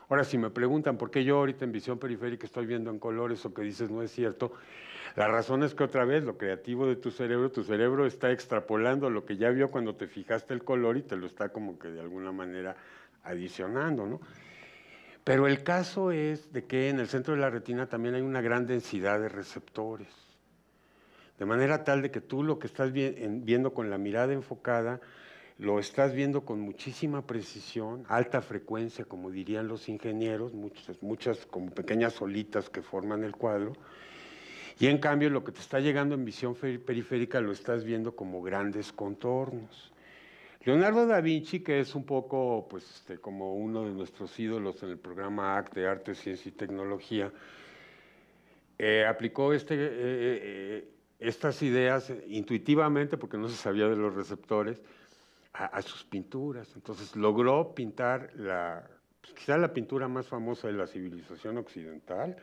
Ahora, si me preguntan por qué yo ahorita en visión periférica estoy viendo en colores o que dices no es cierto, la razón es que otra vez lo creativo de tu cerebro, tu cerebro está extrapolando lo que ya vio cuando te fijaste el color y te lo está como que de alguna manera adicionando, ¿no? Pero el caso es de que en el centro de la retina también hay una gran densidad de receptores. De manera tal de que tú lo que estás viendo con la mirada enfocada, lo estás viendo con muchísima precisión, alta frecuencia, como dirían los ingenieros, muchas, muchas como pequeñas olitas que forman el cuadro. Y en cambio lo que te está llegando en visión periférica lo estás viendo como grandes contornos. Leonardo da Vinci, que es un poco pues, este, como uno de nuestros ídolos en el programa ACT de Arte, Ciencia y Tecnología, eh, aplicó este, eh, eh, estas ideas intuitivamente, porque no se sabía de los receptores, a, sus pinturas. Entonces logró pintar la, pues, quizá la pintura más famosa de la civilización occidental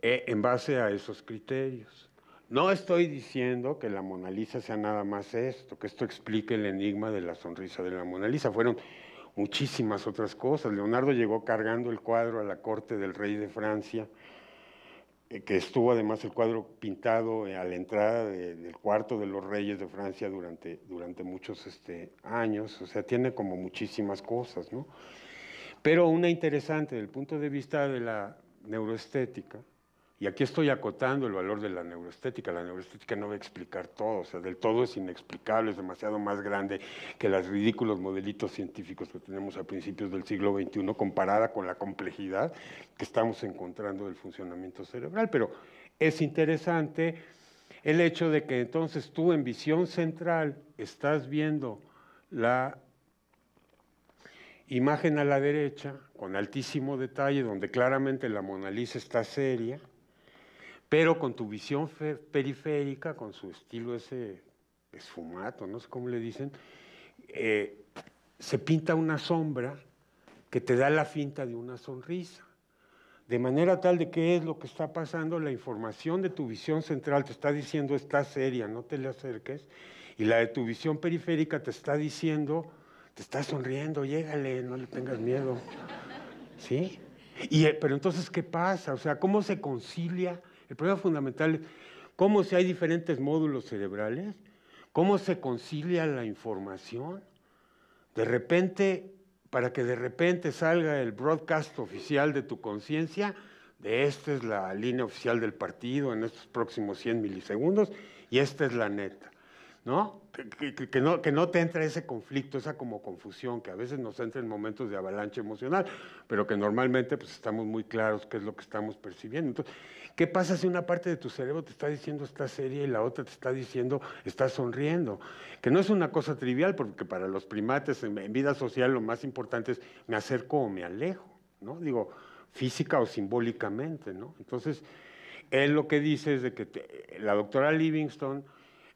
en base a esos criterios. No estoy diciendo que la Mona Lisa sea nada más esto, que esto explique el enigma de la sonrisa de la Mona Lisa. Fueron muchísimas otras cosas. Leonardo llegó cargando el cuadro a la corte del rey de Francia, eh, que estuvo además el cuadro pintado a la entrada del cuarto de los reyes de Francia durante, durante muchos este, años. O sea, tiene como muchísimas cosas, ¿no? Pero una interesante, desde el punto de vista de la neuroestética, y aquí estoy acotando el valor de la neuroestética. La neuroestética no va a explicar todo, o sea, del todo es inexplicable, es demasiado más grande que los ridículos modelitos científicos que tenemos a principios del siglo XXI, comparada con la complejidad que estamos encontrando del funcionamiento cerebral. Pero es interesante el hecho de que entonces tú en visión central estás viendo la imagen a la derecha con altísimo detalle, donde claramente la Mona Lisa está seria, pero con tu visión periférica, con su estilo ese esfumato, no sé cómo le dicen, eh, se pinta una sombra que te da la finta de una sonrisa. De manera tal de que es lo que está pasando, la información de tu visión central te está diciendo está seria, no te le acerques, y la de tu visión periférica te está diciendo, te está sonriendo, llégale, no le tengas miedo. ¿Sí? Y, eh, pero entonces, ¿qué pasa? O sea, ¿cómo se concilia el problema fundamental es cómo si hay diferentes módulos cerebrales, cómo se concilia la información. De repente, para que de repente salga el broadcast oficial de tu conciencia, de esta es la línea oficial del partido en estos próximos 100 milisegundos y esta es la neta. ¿no? Que, no, que no te entra ese conflicto, esa como confusión, que a veces nos entra en momentos de avalancha emocional, pero que normalmente pues estamos muy claros qué es lo que estamos percibiendo. Entonces, ¿qué pasa si una parte de tu cerebro te está diciendo está seria y la otra te está diciendo está sonriendo? Que no es una cosa trivial, porque para los primates en, vida social lo más importante es me acerco o me alejo, ¿no? Digo, física o simbólicamente, ¿no? Entonces, él lo que dice es de que la doctora Livingstone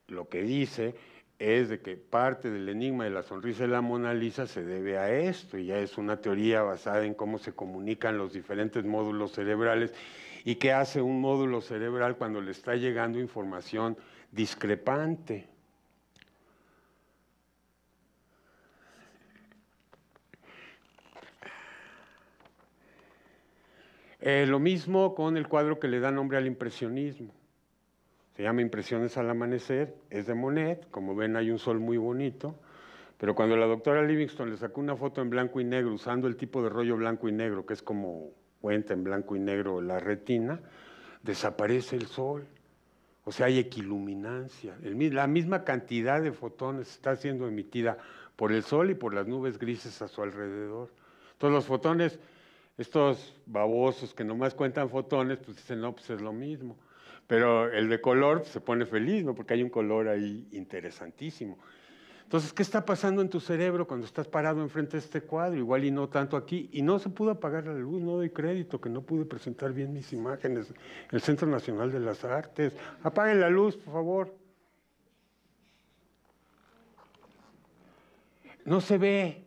lo que dice es de que parte del enigma de la sonrisa de la Mona Lisa se debe a esto, y ya es una teoría basada en cómo se comunican los diferentes módulos cerebrales y qué hace un módulo cerebral cuando le está llegando información discrepante. Eh, lo mismo con el cuadro que le da nombre al impresionismo se llama Impresiones al Amanecer, es de Monet, como ven hay un sol muy bonito, pero cuando la doctora Livingston le sacó una foto en blanco y negro usando el tipo de rollo blanco y negro, que es como cuenta en blanco y negro la retina, desaparece el sol. O sea, hay equiluminancia. la misma cantidad de fotones está siendo emitida por el sol y por las nubes grises a su alrededor. Entonces los fotones, estos babosos que nomás cuentan fotones, pues dicen, no, pues es lo mismo. Pero el de color pues, se pone feliz, ¿no? Porque hay un color ahí interesantísimo. Entonces, ¿qué está pasando en tu cerebro cuando estás parado enfrente de este cuadro? Igual y no tanto aquí. Y no se pudo apagar la luz, no doy crédito, que no pude presentar bien mis imágenes. El Centro Nacional de las Artes. Apaguen la luz, por favor. No se ve.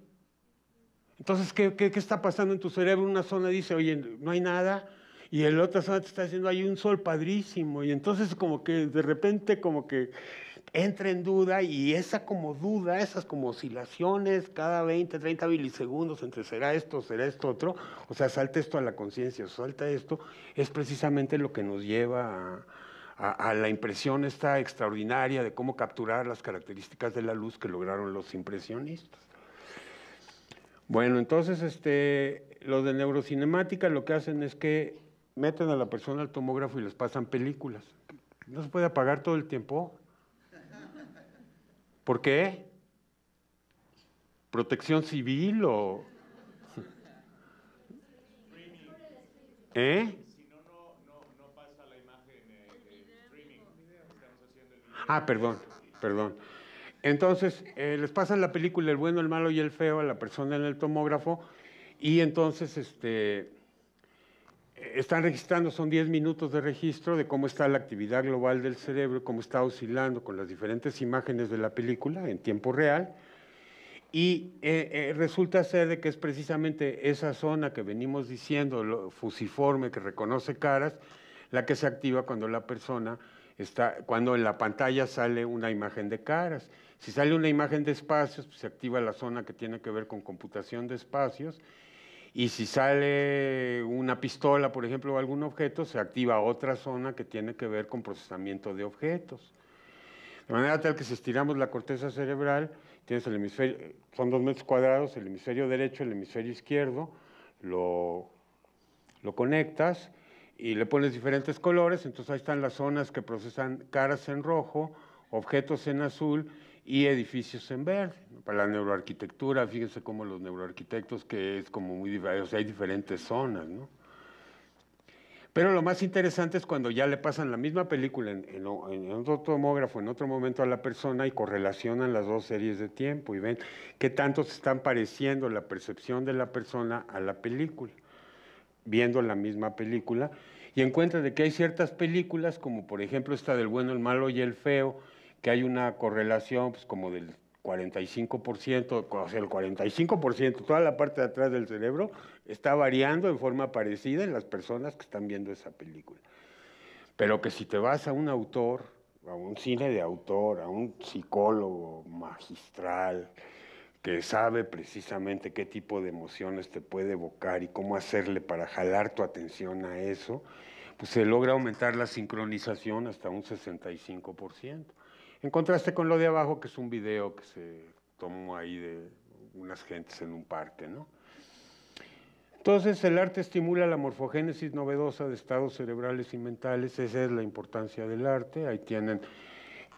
Entonces, ¿qué, qué, qué está pasando en tu cerebro? Una zona dice, oye, no hay nada. Y el otra zona te está diciendo, hay un sol padrísimo. Y entonces como que de repente como que entra en duda y esa como duda, esas como oscilaciones cada 20, 30 milisegundos entre será esto, será esto otro, o sea, salta esto a la conciencia, salta esto, es precisamente lo que nos lleva a, la impresión esta extraordinaria de cómo capturar las características de la luz que lograron los impresionistas. Bueno, entonces este, los de neurocinemática lo que hacen es que meten a la persona al tomógrafo y les pasan películas. No se puede apagar todo el tiempo. ¿Por qué? ¿Protección civil o...? ¿Eh? Ah, perdón, perdón. Entonces, eh, les pasan la película El bueno, el malo y el feo a la persona en el tomógrafo y entonces este, están registrando, son 10 minutos de registro de cómo está la actividad global del cerebro, cómo está oscilando con las diferentes imágenes de la película en tiempo real. Y eh, eh, resulta ser de que es precisamente esa zona que venimos diciendo, fusiforme, que reconoce caras, la que se activa cuando la persona está, cuando en la pantalla sale una imagen de caras. Si sale una imagen de espacios, pues se activa la zona que tiene que ver con computación de espacios y si sale una pistola, por ejemplo, o algún objeto, se activa otra zona que tiene que ver con procesamiento de objetos. De manera tal que si estiramos la corteza cerebral, tienes el hemisferio, son dos metros cuadrados, el hemisferio derecho, el hemisferio izquierdo, lo, lo conectas y le pones diferentes colores, entonces ahí están las zonas que procesan caras en rojo, objetos en azul y edificios en verde. Para la neuroarquitectura, fíjense cómo los neuroarquitectos, que es como muy sea, hay diferentes zonas, ¿no? Pero lo más interesante es cuando ya le pasan la misma película en, en, otro tomógrafo, en otro momento a la persona y correlacionan las dos series de tiempo y ven qué tanto se están pareciendo la percepción de la persona a la película, viendo la misma película, y encuentran de que hay ciertas películas, como por ejemplo esta del bueno, el malo y el feo, que hay una correlación pues, como del 45%, o sea, el 45%, toda la parte de atrás del cerebro está variando en forma parecida en las personas que están viendo esa película. Pero que si te vas a un autor, a un cine de autor, a un psicólogo magistral, que sabe precisamente qué tipo de emociones te puede evocar y cómo hacerle para jalar tu atención a eso, pues se logra aumentar la sincronización hasta un 65%. En contraste con lo de abajo, que es un video que se tomó ahí de unas gentes en un parque, ¿no? Entonces, el arte estimula la morfogénesis novedosa de estados cerebrales y mentales, esa es la importancia del arte. Ahí tienen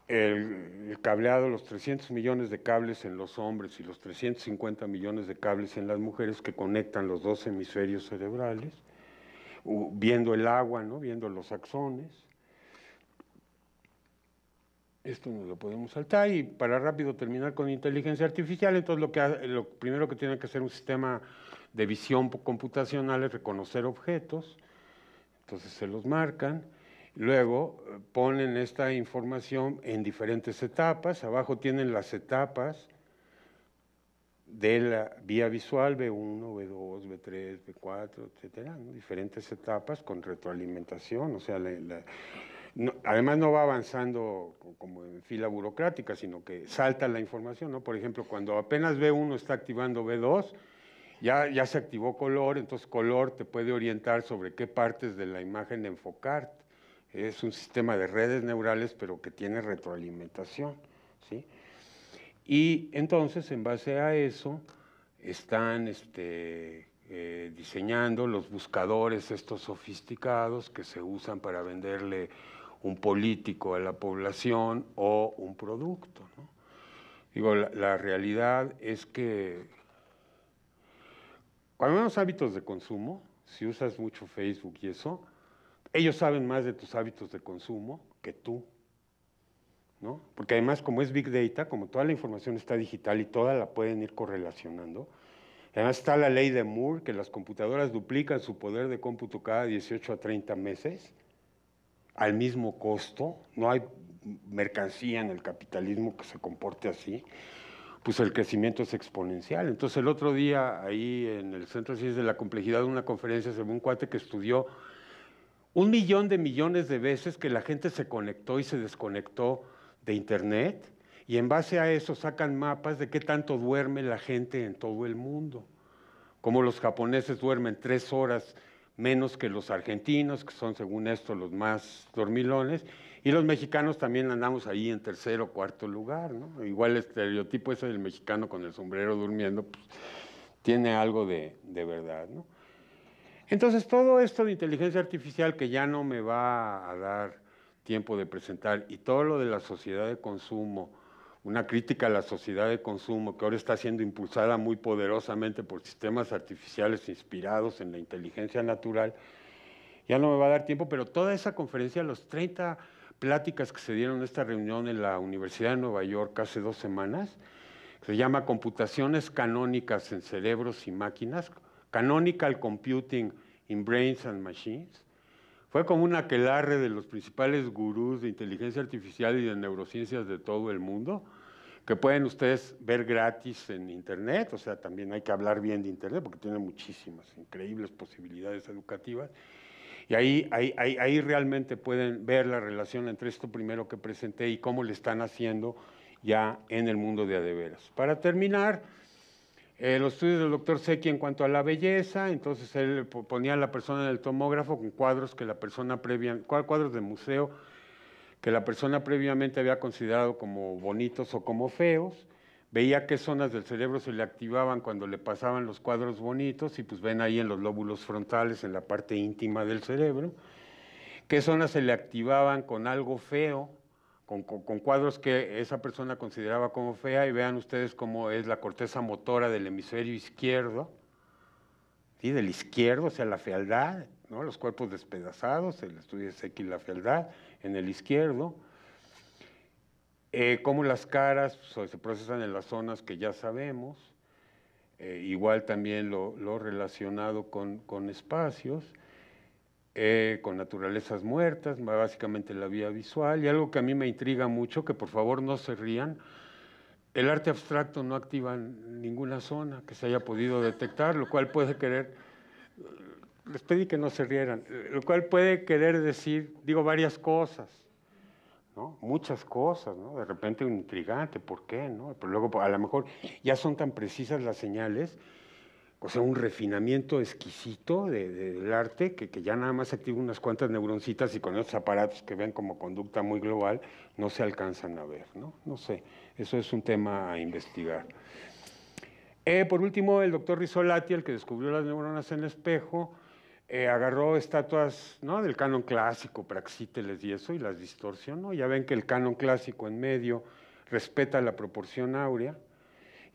el, cableado, los 300 millones de cables en los hombres y los 350 millones de cables en las mujeres que conectan los dos hemisferios cerebrales, viendo el agua, ¿no? viendo los axones. Esto no lo podemos saltar y para rápido terminar con inteligencia artificial, entonces lo, que, lo primero que tiene que hacer un sistema de visión computacional es reconocer objetos, entonces se los marcan, luego eh, ponen esta información en diferentes etapas, abajo tienen las etapas de la vía visual, B1, B2, B3, B4, etcétera, diferentes etapas con retroalimentación, o sea, la además no va avanzando como en fila burocrática, sino que salta la información, ¿no? Por ejemplo, cuando apenas B1 está activando B2, ya, ya se activó color, entonces color te puede orientar sobre qué partes de la imagen enfocar. Es un sistema de redes neurales, pero que tiene retroalimentación. ¿sí? Y entonces, en base a eso, están este, eh, diseñando los buscadores estos sofisticados que se usan para venderle un político a la población o un producto. Digo, la, realidad es que cuando vemos hábitos de consumo, si usas mucho Facebook y eso, ellos saben más de tus hábitos de consumo que tú. ¿no? Porque además, como es Big Data, como toda la información está digital y toda la pueden ir correlacionando, además está la ley de Moore, que las computadoras duplican su poder de cómputo cada 18 a 30 meses al mismo costo, no hay mercancía en el capitalismo que se comporte así, pues el crecimiento es exponencial. Entonces el otro día ahí en el Centro de Ciencias de la Complejidad, de una conferencia se un cuate que estudió un millón de millones de veces que la gente se conectó y se desconectó de Internet y en base a eso sacan mapas de qué tanto duerme la gente en todo el mundo. Como los japoneses duermen tres horas menos que los argentinos, que son según esto los más dormilones, y los mexicanos también andamos ahí en tercer o cuarto lugar, ¿no? Igual el estereotipo ese del mexicano con el sombrero durmiendo, pues, tiene algo de, de verdad, ¿no? Entonces, todo esto de inteligencia artificial que ya no me va a dar tiempo de presentar y todo lo de la sociedad de consumo, una crítica a la sociedad de consumo que ahora está siendo impulsada muy poderosamente por sistemas artificiales inspirados en la inteligencia natural. Ya no me va a dar tiempo, pero toda esa conferencia, los 30 pláticas que se dieron en esta reunión en la Universidad de Nueva York hace dos semanas, se llama Computaciones Canónicas en Cerebros y Máquinas, Canonical Computing in Brains and Machines. Fue como un aquelarre de los principales gurús de inteligencia artificial y de neurociencias de todo el mundo, que pueden ustedes ver gratis en Internet, o sea, también hay que hablar bien de Internet porque tiene muchísimas, increíbles posibilidades educativas. Y ahí, ahí, ahí, realmente pueden ver la relación entre esto primero que presenté y cómo le están haciendo ya en el mundo de adeveras. Para terminar, eh, los estudios del doctor Seki en cuanto a la belleza, entonces él ponía a la persona en el tomógrafo con cuadros que la persona previa, cuadros de museo que la persona previamente había considerado como bonitos o como feos, veía qué zonas del cerebro se le activaban cuando le pasaban los cuadros bonitos, y pues ven ahí en los lóbulos frontales, en la parte íntima del cerebro, qué zonas se le activaban con algo feo, con, cuadros que esa persona consideraba como fea y vean ustedes cómo es la corteza motora del hemisferio izquierdo, ¿sí? del izquierdo, o sea, la fealdad, ¿no? los cuerpos despedazados, el estudio de X la fealdad en el izquierdo, eh, cómo las caras pues, se procesan en las zonas que ya sabemos, eh, igual también lo, relacionado con, con espacios, eh, con naturalezas muertas, básicamente la vía visual, y algo que a mí me intriga mucho, que por favor no se rían, el arte abstracto no activa ninguna zona que se haya podido detectar, lo cual puede querer, les pedí que no se rieran, lo cual puede querer decir, digo, varias cosas, ¿no? muchas cosas, ¿no? de repente un intrigante, ¿por qué? No? Pero luego a lo mejor ya son tan precisas las señales o sea, un refinamiento exquisito del arte que, ya nada más activa unas cuantas neuroncitas y con esos aparatos que ven como conducta muy global no se alcanzan a ver, ¿no? No sé, eso es un tema a investigar. Eh, por último, el doctor Risolati, el que descubrió las neuronas en el espejo, eh, agarró estatuas ¿no? del canon clásico, Praxíteles y eso, y las distorsionó. Ya ven que el canon clásico en medio respeta la proporción áurea,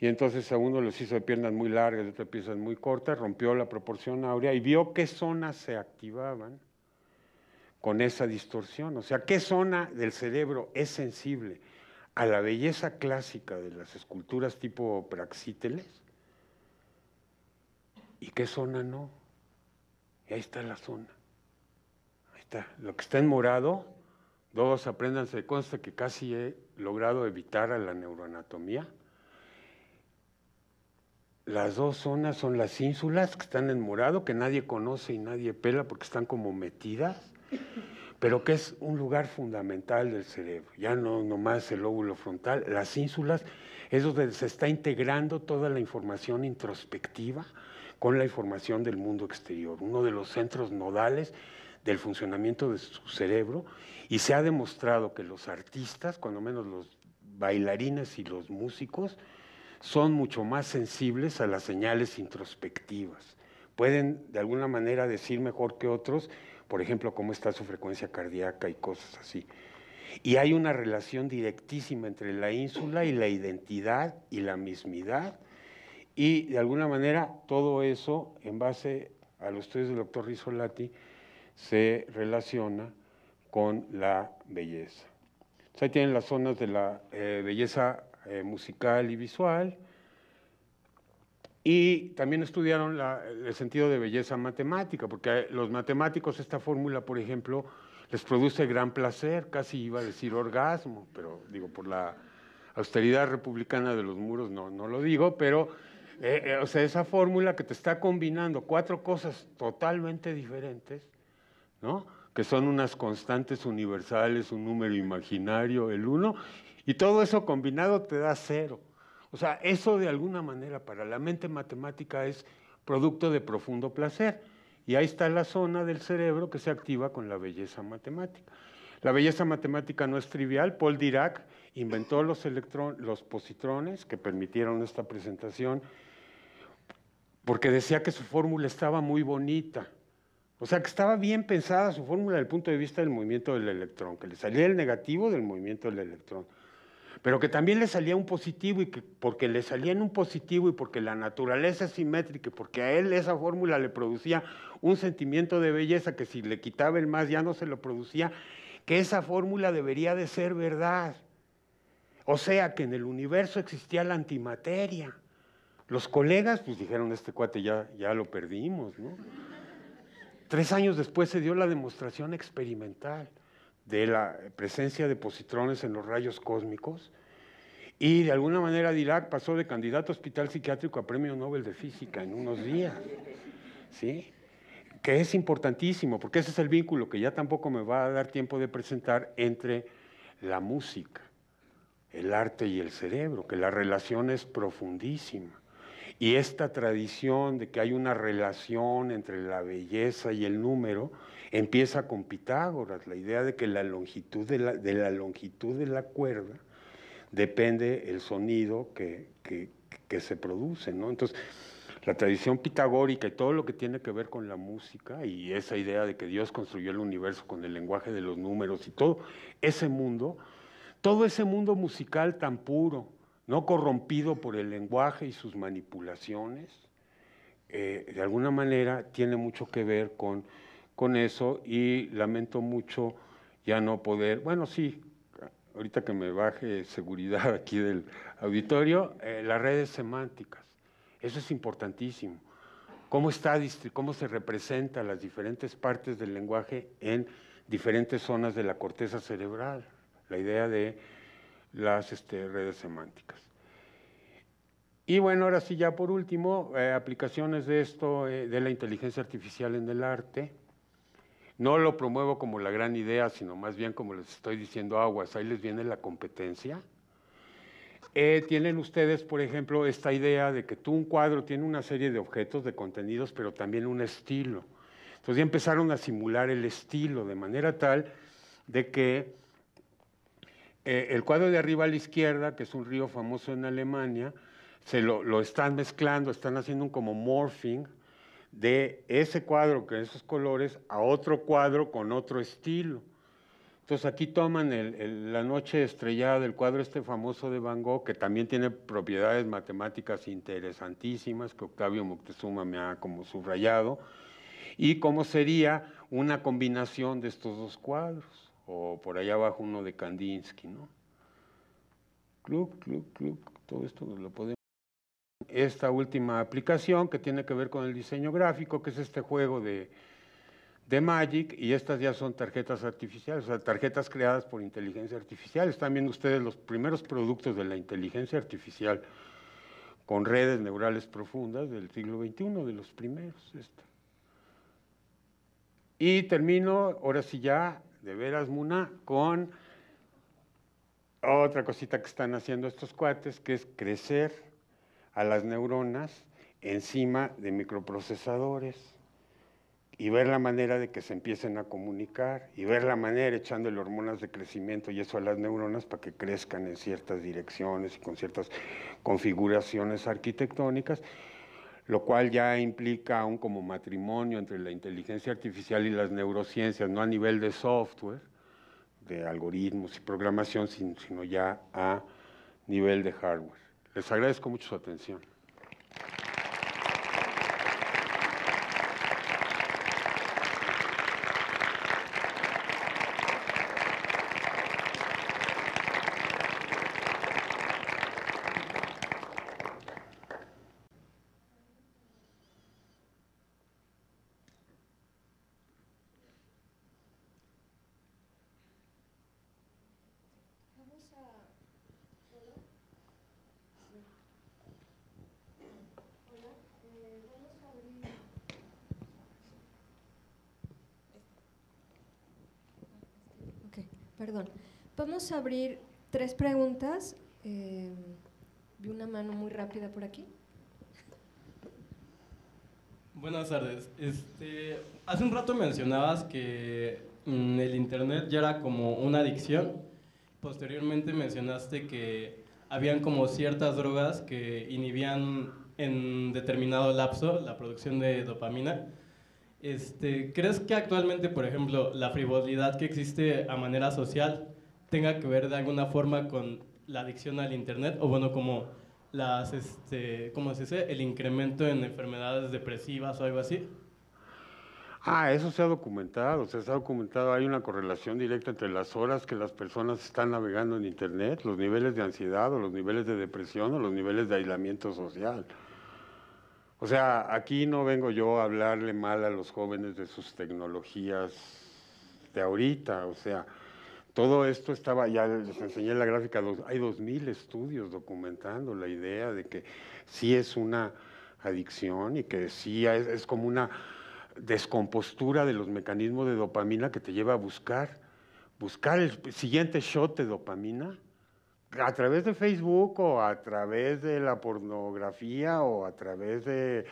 y entonces a uno los hizo de piernas muy largas, de otras piezas muy cortas, rompió la proporción áurea y vio qué zonas se activaban con esa distorsión. O sea, qué zona del cerebro es sensible a la belleza clásica de las esculturas tipo Praxíteles y qué zona no. Y ahí está la zona. Ahí está. Lo que está en morado, dos, apréndanse, consta que casi he logrado evitar a la neuroanatomía las dos zonas son las ínsulas que están en morado, que nadie conoce y nadie pela porque están como metidas, pero que es un lugar fundamental del cerebro. Ya no nomás el lóbulo frontal, las ínsulas es donde se está integrando toda la información introspectiva con la información del mundo exterior, uno de los centros nodales del funcionamiento de su cerebro y se ha demostrado que los artistas, cuando menos los bailarines y los músicos, son mucho más sensibles a las señales introspectivas. Pueden de alguna manera decir mejor que otros, por ejemplo, cómo está su frecuencia cardíaca y cosas así. Y hay una relación directísima entre la ínsula y la identidad y la mismidad. Y de alguna manera todo eso, en base a los estudios del doctor Rizzolatti, se relaciona con la belleza. ahí tienen las zonas de la eh, belleza eh, musical y visual. Y también estudiaron el sentido de belleza matemática, porque los matemáticos esta fórmula, por ejemplo, les produce gran placer, casi iba a decir orgasmo, pero digo, por la austeridad republicana de los muros no, no lo digo, pero eh, eh, o sea, esa fórmula que te está combinando cuatro cosas totalmente diferentes, ¿no? que son unas constantes universales, un número imaginario, el uno, y todo eso combinado te da cero. O sea, eso de alguna manera para la mente matemática es producto de profundo placer. Y ahí está la zona del cerebro que se activa con la belleza matemática. La belleza matemática no es trivial. Paul Dirac inventó los, los positrones que permitieron esta presentación porque decía que su fórmula estaba muy bonita. O sea, que estaba bien pensada su fórmula desde el punto de vista del movimiento del electrón, que le salía el negativo del movimiento del electrón pero que también le salía un positivo y que porque le salía en un positivo y porque la naturaleza es simétrica, porque a él esa fórmula le producía un sentimiento de belleza que si le quitaba el más ya no se lo producía, que esa fórmula debería de ser verdad. O sea, que en el universo existía la antimateria. Los colegas pues dijeron, este cuate ya, ya lo perdimos, ¿no? Tres años después se dio la demostración experimental de la presencia de positrones en los rayos cósmicos. Y de alguna manera Dirac pasó de candidato a hospital psiquiátrico a premio Nobel de Física en unos días. ¿Sí? Que es importantísimo, porque ese es el vínculo que ya tampoco me va a dar tiempo de presentar entre la música, el arte y el cerebro, que la relación es profundísima. Y esta tradición de que hay una relación entre la belleza y el número, Empieza con Pitágoras, la idea de que la longitud de la, longitud de la cuerda depende el sonido que, que, se produce, ¿no? Entonces, la tradición pitagórica y todo lo que tiene que ver con la música y esa idea de que Dios construyó el universo con el lenguaje de los números y todo ese mundo, todo ese mundo musical tan puro, no corrompido por el lenguaje y sus manipulaciones, eh, de alguna manera tiene mucho que ver con con eso y lamento mucho ya no poder, bueno, sí, ahorita que me baje seguridad aquí del auditorio, eh, las redes semánticas, eso es importantísimo. ¿Cómo, está, ¿Cómo se representa las diferentes partes del lenguaje en diferentes zonas de la corteza cerebral? La idea de las este, redes semánticas. Y bueno, ahora sí, ya por último, eh, aplicaciones de esto, eh, de la inteligencia artificial en el arte. No lo promuevo como la gran idea, sino más bien como les estoy diciendo aguas, ahí les viene la competencia. Eh, tienen ustedes, por ejemplo, esta idea de que tú un cuadro tiene una serie de objetos, de contenidos, pero también un estilo. Entonces ya empezaron a simular el estilo de manera tal de que eh, el cuadro de arriba a la izquierda, que es un río famoso en Alemania, se lo, lo están mezclando, están haciendo un como morphing, de ese cuadro con esos colores a otro cuadro con otro estilo. Entonces aquí toman la noche estrellada del cuadro este famoso de Van Gogh, que también tiene propiedades matemáticas interesantísimas, que Octavio Moctezuma me ha como subrayado, y cómo sería una combinación de estos dos cuadros, o por allá abajo uno de Kandinsky, ¿no? Club, club, club, todo esto lo podemos esta última aplicación que tiene que ver con el diseño gráfico, que es este juego de, de Magic, y estas ya son tarjetas artificiales, o sea, tarjetas creadas por inteligencia artificial. Están viendo ustedes los primeros productos de la inteligencia artificial con redes neurales profundas del siglo XXI, de los primeros. Y termino, ahora sí ya, de veras, Muna, con otra cosita que están haciendo estos cuates, que es crecer a las neuronas encima de microprocesadores. y ver la manera de que se empiecen a comunicar y ver la manera echándole hormonas de crecimiento y eso a las neuronas para que crezcan en ciertas direcciones y con ciertas configuraciones arquitectónicas, lo cual ya implica un como matrimonio entre la inteligencia artificial y las neurociencias, no a nivel de software, de algoritmos y programación, sino ya a nivel de hardware. Les agradezco mucho su atención. Perdón. Vamos a abrir tres preguntas. Eh, vi una mano muy rápida por aquí. Buenas tardes. Este, hace un rato mencionabas que mm, el Internet ya era como una adicción. Posteriormente mencionaste que habían como ciertas drogas que inhibían en determinado lapso la producción de dopamina. Este, ¿Crees que actualmente, por ejemplo, la frivolidad que existe a manera social tenga que ver de alguna forma con la adicción al Internet? O bueno, como las, este, ¿cómo se dice? El incremento en enfermedades depresivas o algo así. Ah, eso se ha documentado, se ha documentado, hay una correlación directa entre las horas que las personas están navegando en Internet, los niveles de ansiedad o los niveles de depresión o los niveles de aislamiento social. O sea, aquí no vengo yo a hablarle mal a los jóvenes de sus tecnologías de ahorita, o sea, todo esto estaba, ya les enseñé la gráfica, hay dos mil estudios documentando la idea de que sí es una adicción y que sí es, es como una descompostura de los mecanismos de dopamina que te lleva a buscar, buscar el siguiente shot de dopamina a través de Facebook o a través de la pornografía o a través de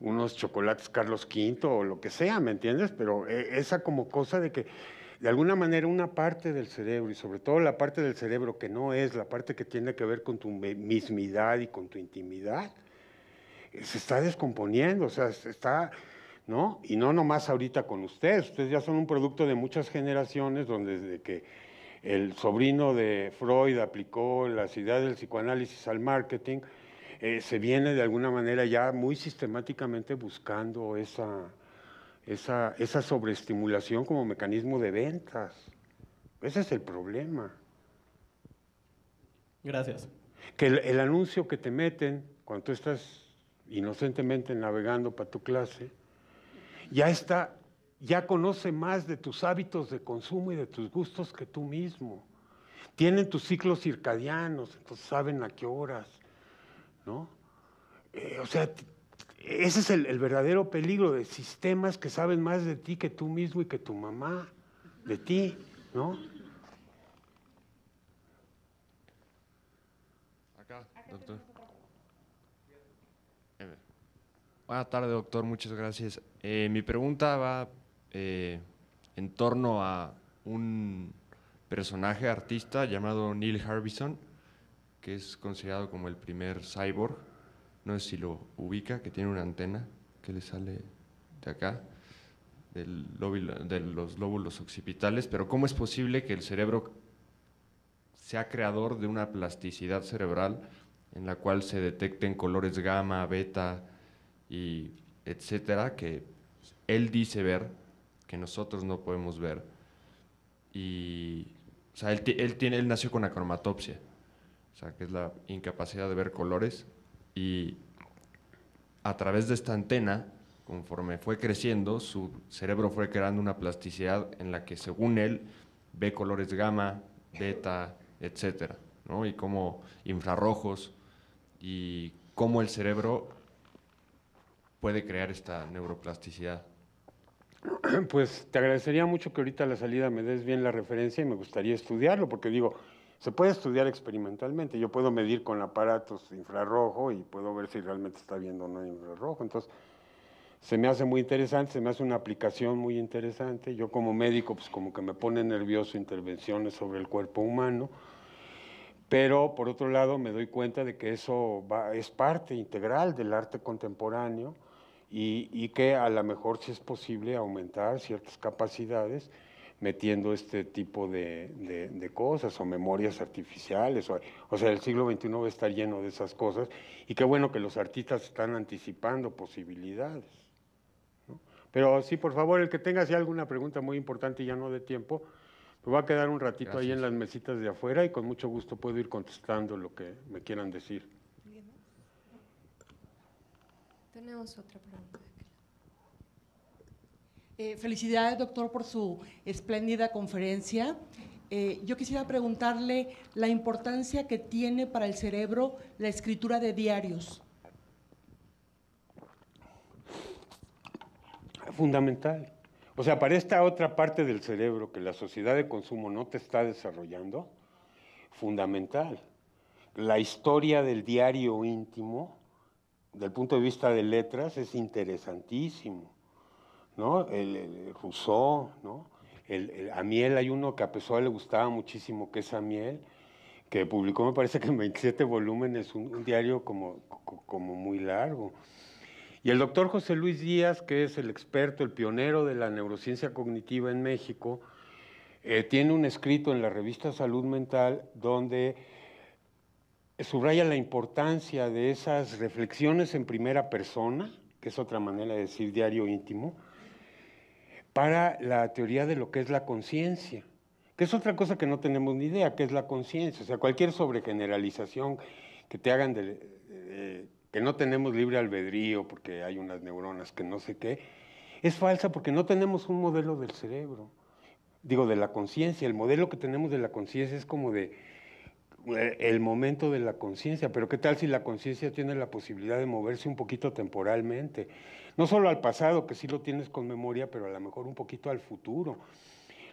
unos chocolates Carlos V o lo que sea, ¿me entiendes? Pero eh, esa como cosa de que de alguna manera una parte del cerebro y sobre todo la parte del cerebro que no es la parte que tiene que ver con tu mismidad y con tu intimidad, eh, se está descomponiendo, o sea, se está, ¿no? Y no nomás ahorita con ustedes, ustedes ya son un producto de muchas generaciones donde desde que el sobrino de Freud aplicó las ideas del psicoanálisis al marketing, eh, se viene de alguna manera ya muy sistemáticamente buscando esa, esa, esa sobreestimulación como mecanismo de ventas. Ese es el problema. Gracias. Que el, anuncio que te meten cuando tú estás inocentemente navegando para tu clase, ya está ya conoce más de tus hábitos de consumo y de tus gustos que tú mismo. Tienen tus ciclos circadianos, entonces saben a qué horas, ¿no? Eh, o sea, ese es el, verdadero peligro de sistemas que saben más de ti que tú mismo y que tu mamá, de ti, ¿no? Acá, doctor. Buenas tardes, doctor. Muchas gracias. Eh, mi pregunta va eh, en torno a un personaje artista llamado Neil Harbison, que es considerado como el primer cyborg. No sé si lo ubica, que tiene una antena que le sale de acá, del de los lóbulos occipitales. Pero ¿cómo es posible que el cerebro sea creador de una plasticidad cerebral en la cual se detecten colores gamma, beta y etcétera, que él dice ver que nosotros no podemos ver. Y, o sea, él, tiene, él nació con acromatopsia, o sea, que es la incapacidad de ver colores. Y a través de esta antena, conforme fue creciendo, su cerebro fue creando una plasticidad en la que, según él, ve colores gamma, beta, etcétera, ¿no? Y como infrarrojos, y cómo el cerebro puede crear esta neuroplasticidad. Pues te agradecería mucho que ahorita la salida me des bien la referencia y me gustaría estudiarlo, porque digo, se puede estudiar experimentalmente. Yo puedo medir con aparatos infrarrojo y puedo ver si realmente está viendo o no infrarrojo. Entonces, se me hace muy interesante, se me hace una aplicación muy interesante. Yo como médico, pues como que me pone nervioso intervenciones sobre el cuerpo humano, pero por otro lado me doy cuenta de que eso es parte integral del arte contemporáneo y, que a lo mejor sí es posible aumentar ciertas capacidades metiendo este tipo de, cosas o memorias artificiales. O, o, sea, el siglo XXI va a estar lleno de esas cosas y qué bueno que los artistas están anticipando posibilidades. Pero sí, por favor, el que tenga así alguna pregunta muy importante y ya no de tiempo, me va a quedar un ratito ahí en las mesitas de afuera y con mucho gusto puedo ir contestando lo que me quieran decir. Tenemos otra pregunta. Eh, felicidades, doctor, por su espléndida conferencia. Eh, yo quisiera preguntarle la importancia que tiene para el cerebro la escritura de diarios. fundamental. O sea, para esta otra parte del cerebro que la sociedad de consumo no te está desarrollando, fundamental. La historia del diario íntimo, del punto de vista de letras, es interesantísimo. ¿no? El, Rousseau, ¿no? El, a Miel hay uno que a Pessoa le gustaba muchísimo, que es a Miel, que publicó, me parece que en 27 volúmenes, un, un diario como, como muy largo. Y el doctor José Luis Díaz, que es el experto, el pionero de la neurociencia cognitiva en México, eh, tiene un escrito en la revista Salud Mental donde subraya la importancia de esas reflexiones en primera persona, que es otra manera de decir diario íntimo, para la teoría de lo que es la conciencia, que es otra cosa que no tenemos ni idea, que es la conciencia. O sea, cualquier sobregeneralización que te hagan de, que no tenemos libre albedrío porque hay unas neuronas que no sé qué, es falsa porque no tenemos un modelo del cerebro, digo, de la conciencia. El modelo que tenemos de la conciencia es como de el momento de la conciencia, pero ¿qué tal si la conciencia tiene la posibilidad de moverse un poquito temporalmente? No solo al pasado, que sí lo tienes con memoria, pero a lo mejor un poquito al futuro.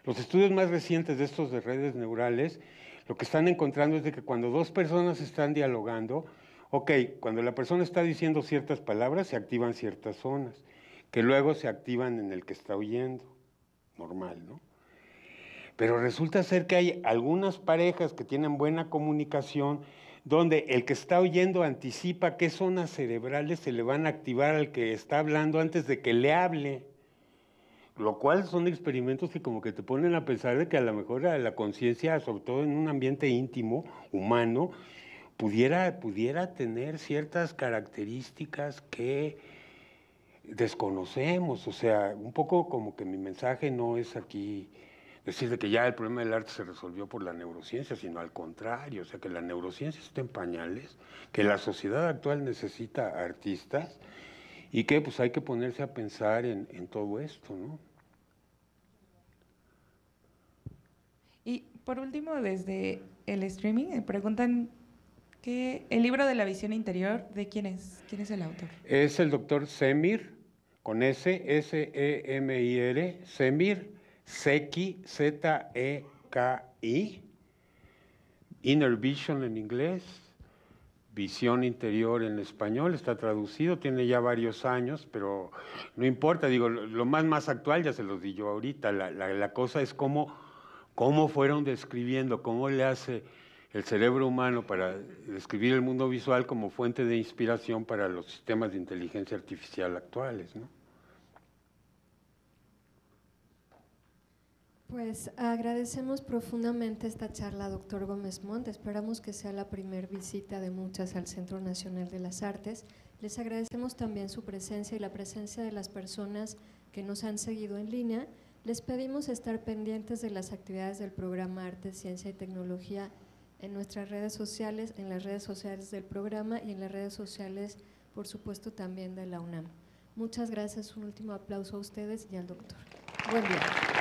Los estudios más recientes de estos de redes neurales, lo que están encontrando es de que cuando dos personas están dialogando, Ok, cuando la persona está diciendo ciertas palabras, se activan ciertas zonas, que luego se activan en el que está oyendo. Normal, ¿no? Pero resulta ser que hay algunas parejas que tienen buena comunicación donde el que está oyendo anticipa qué zonas cerebrales se le van a activar al que está hablando antes de que le hable. Lo cual son experimentos que como que te ponen a pensar de que a lo mejor la conciencia, sobre todo en un ambiente íntimo, humano, pudiera, pudiera tener ciertas características que desconocemos. O sea, un poco como que mi mensaje no es aquí decir de que ya el problema del arte se resolvió por la neurociencia, sino al contrario, o sea, que la neurociencia está en pañales, que la sociedad actual necesita artistas y que pues hay que ponerse a pensar en, en todo esto, ¿no? Y por último, desde el streaming, me preguntan el libro de la visión interior, ¿de quién es? ¿Quién es el autor? Es el doctor Semir, con S, S-E-M-I-R, Semir, Seki, Z-E-K-I, Inner Vision en inglés, Visión Interior en español, está traducido, tiene ya varios años, pero no importa, digo, lo más, más actual ya se los di yo ahorita, la, la cosa es cómo, cómo fueron describiendo, cómo le hace el cerebro humano para describir el mundo visual como fuente de inspiración para los sistemas de inteligencia artificial actuales. Pues agradecemos profundamente esta charla, doctor Gómez Montt. Esperamos que sea la primera visita de muchas al Centro Nacional de las Artes. Les agradecemos también su presencia y la presencia de las personas que nos han seguido en línea. Les pedimos estar pendientes de las actividades del programa Arte, Ciencia y Tecnología en nuestras redes sociales, en las redes sociales del programa y en las redes sociales, por supuesto, también de la UNAM. Muchas gracias. Un último aplauso a ustedes y al doctor. Buen día.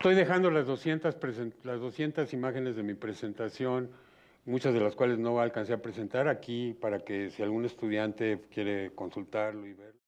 Estoy dejando las 200, las 200 imágenes de mi presentación, muchas de las cuales no alcancé a presentar aquí para que si algún estudiante quiere consultarlo y verlo.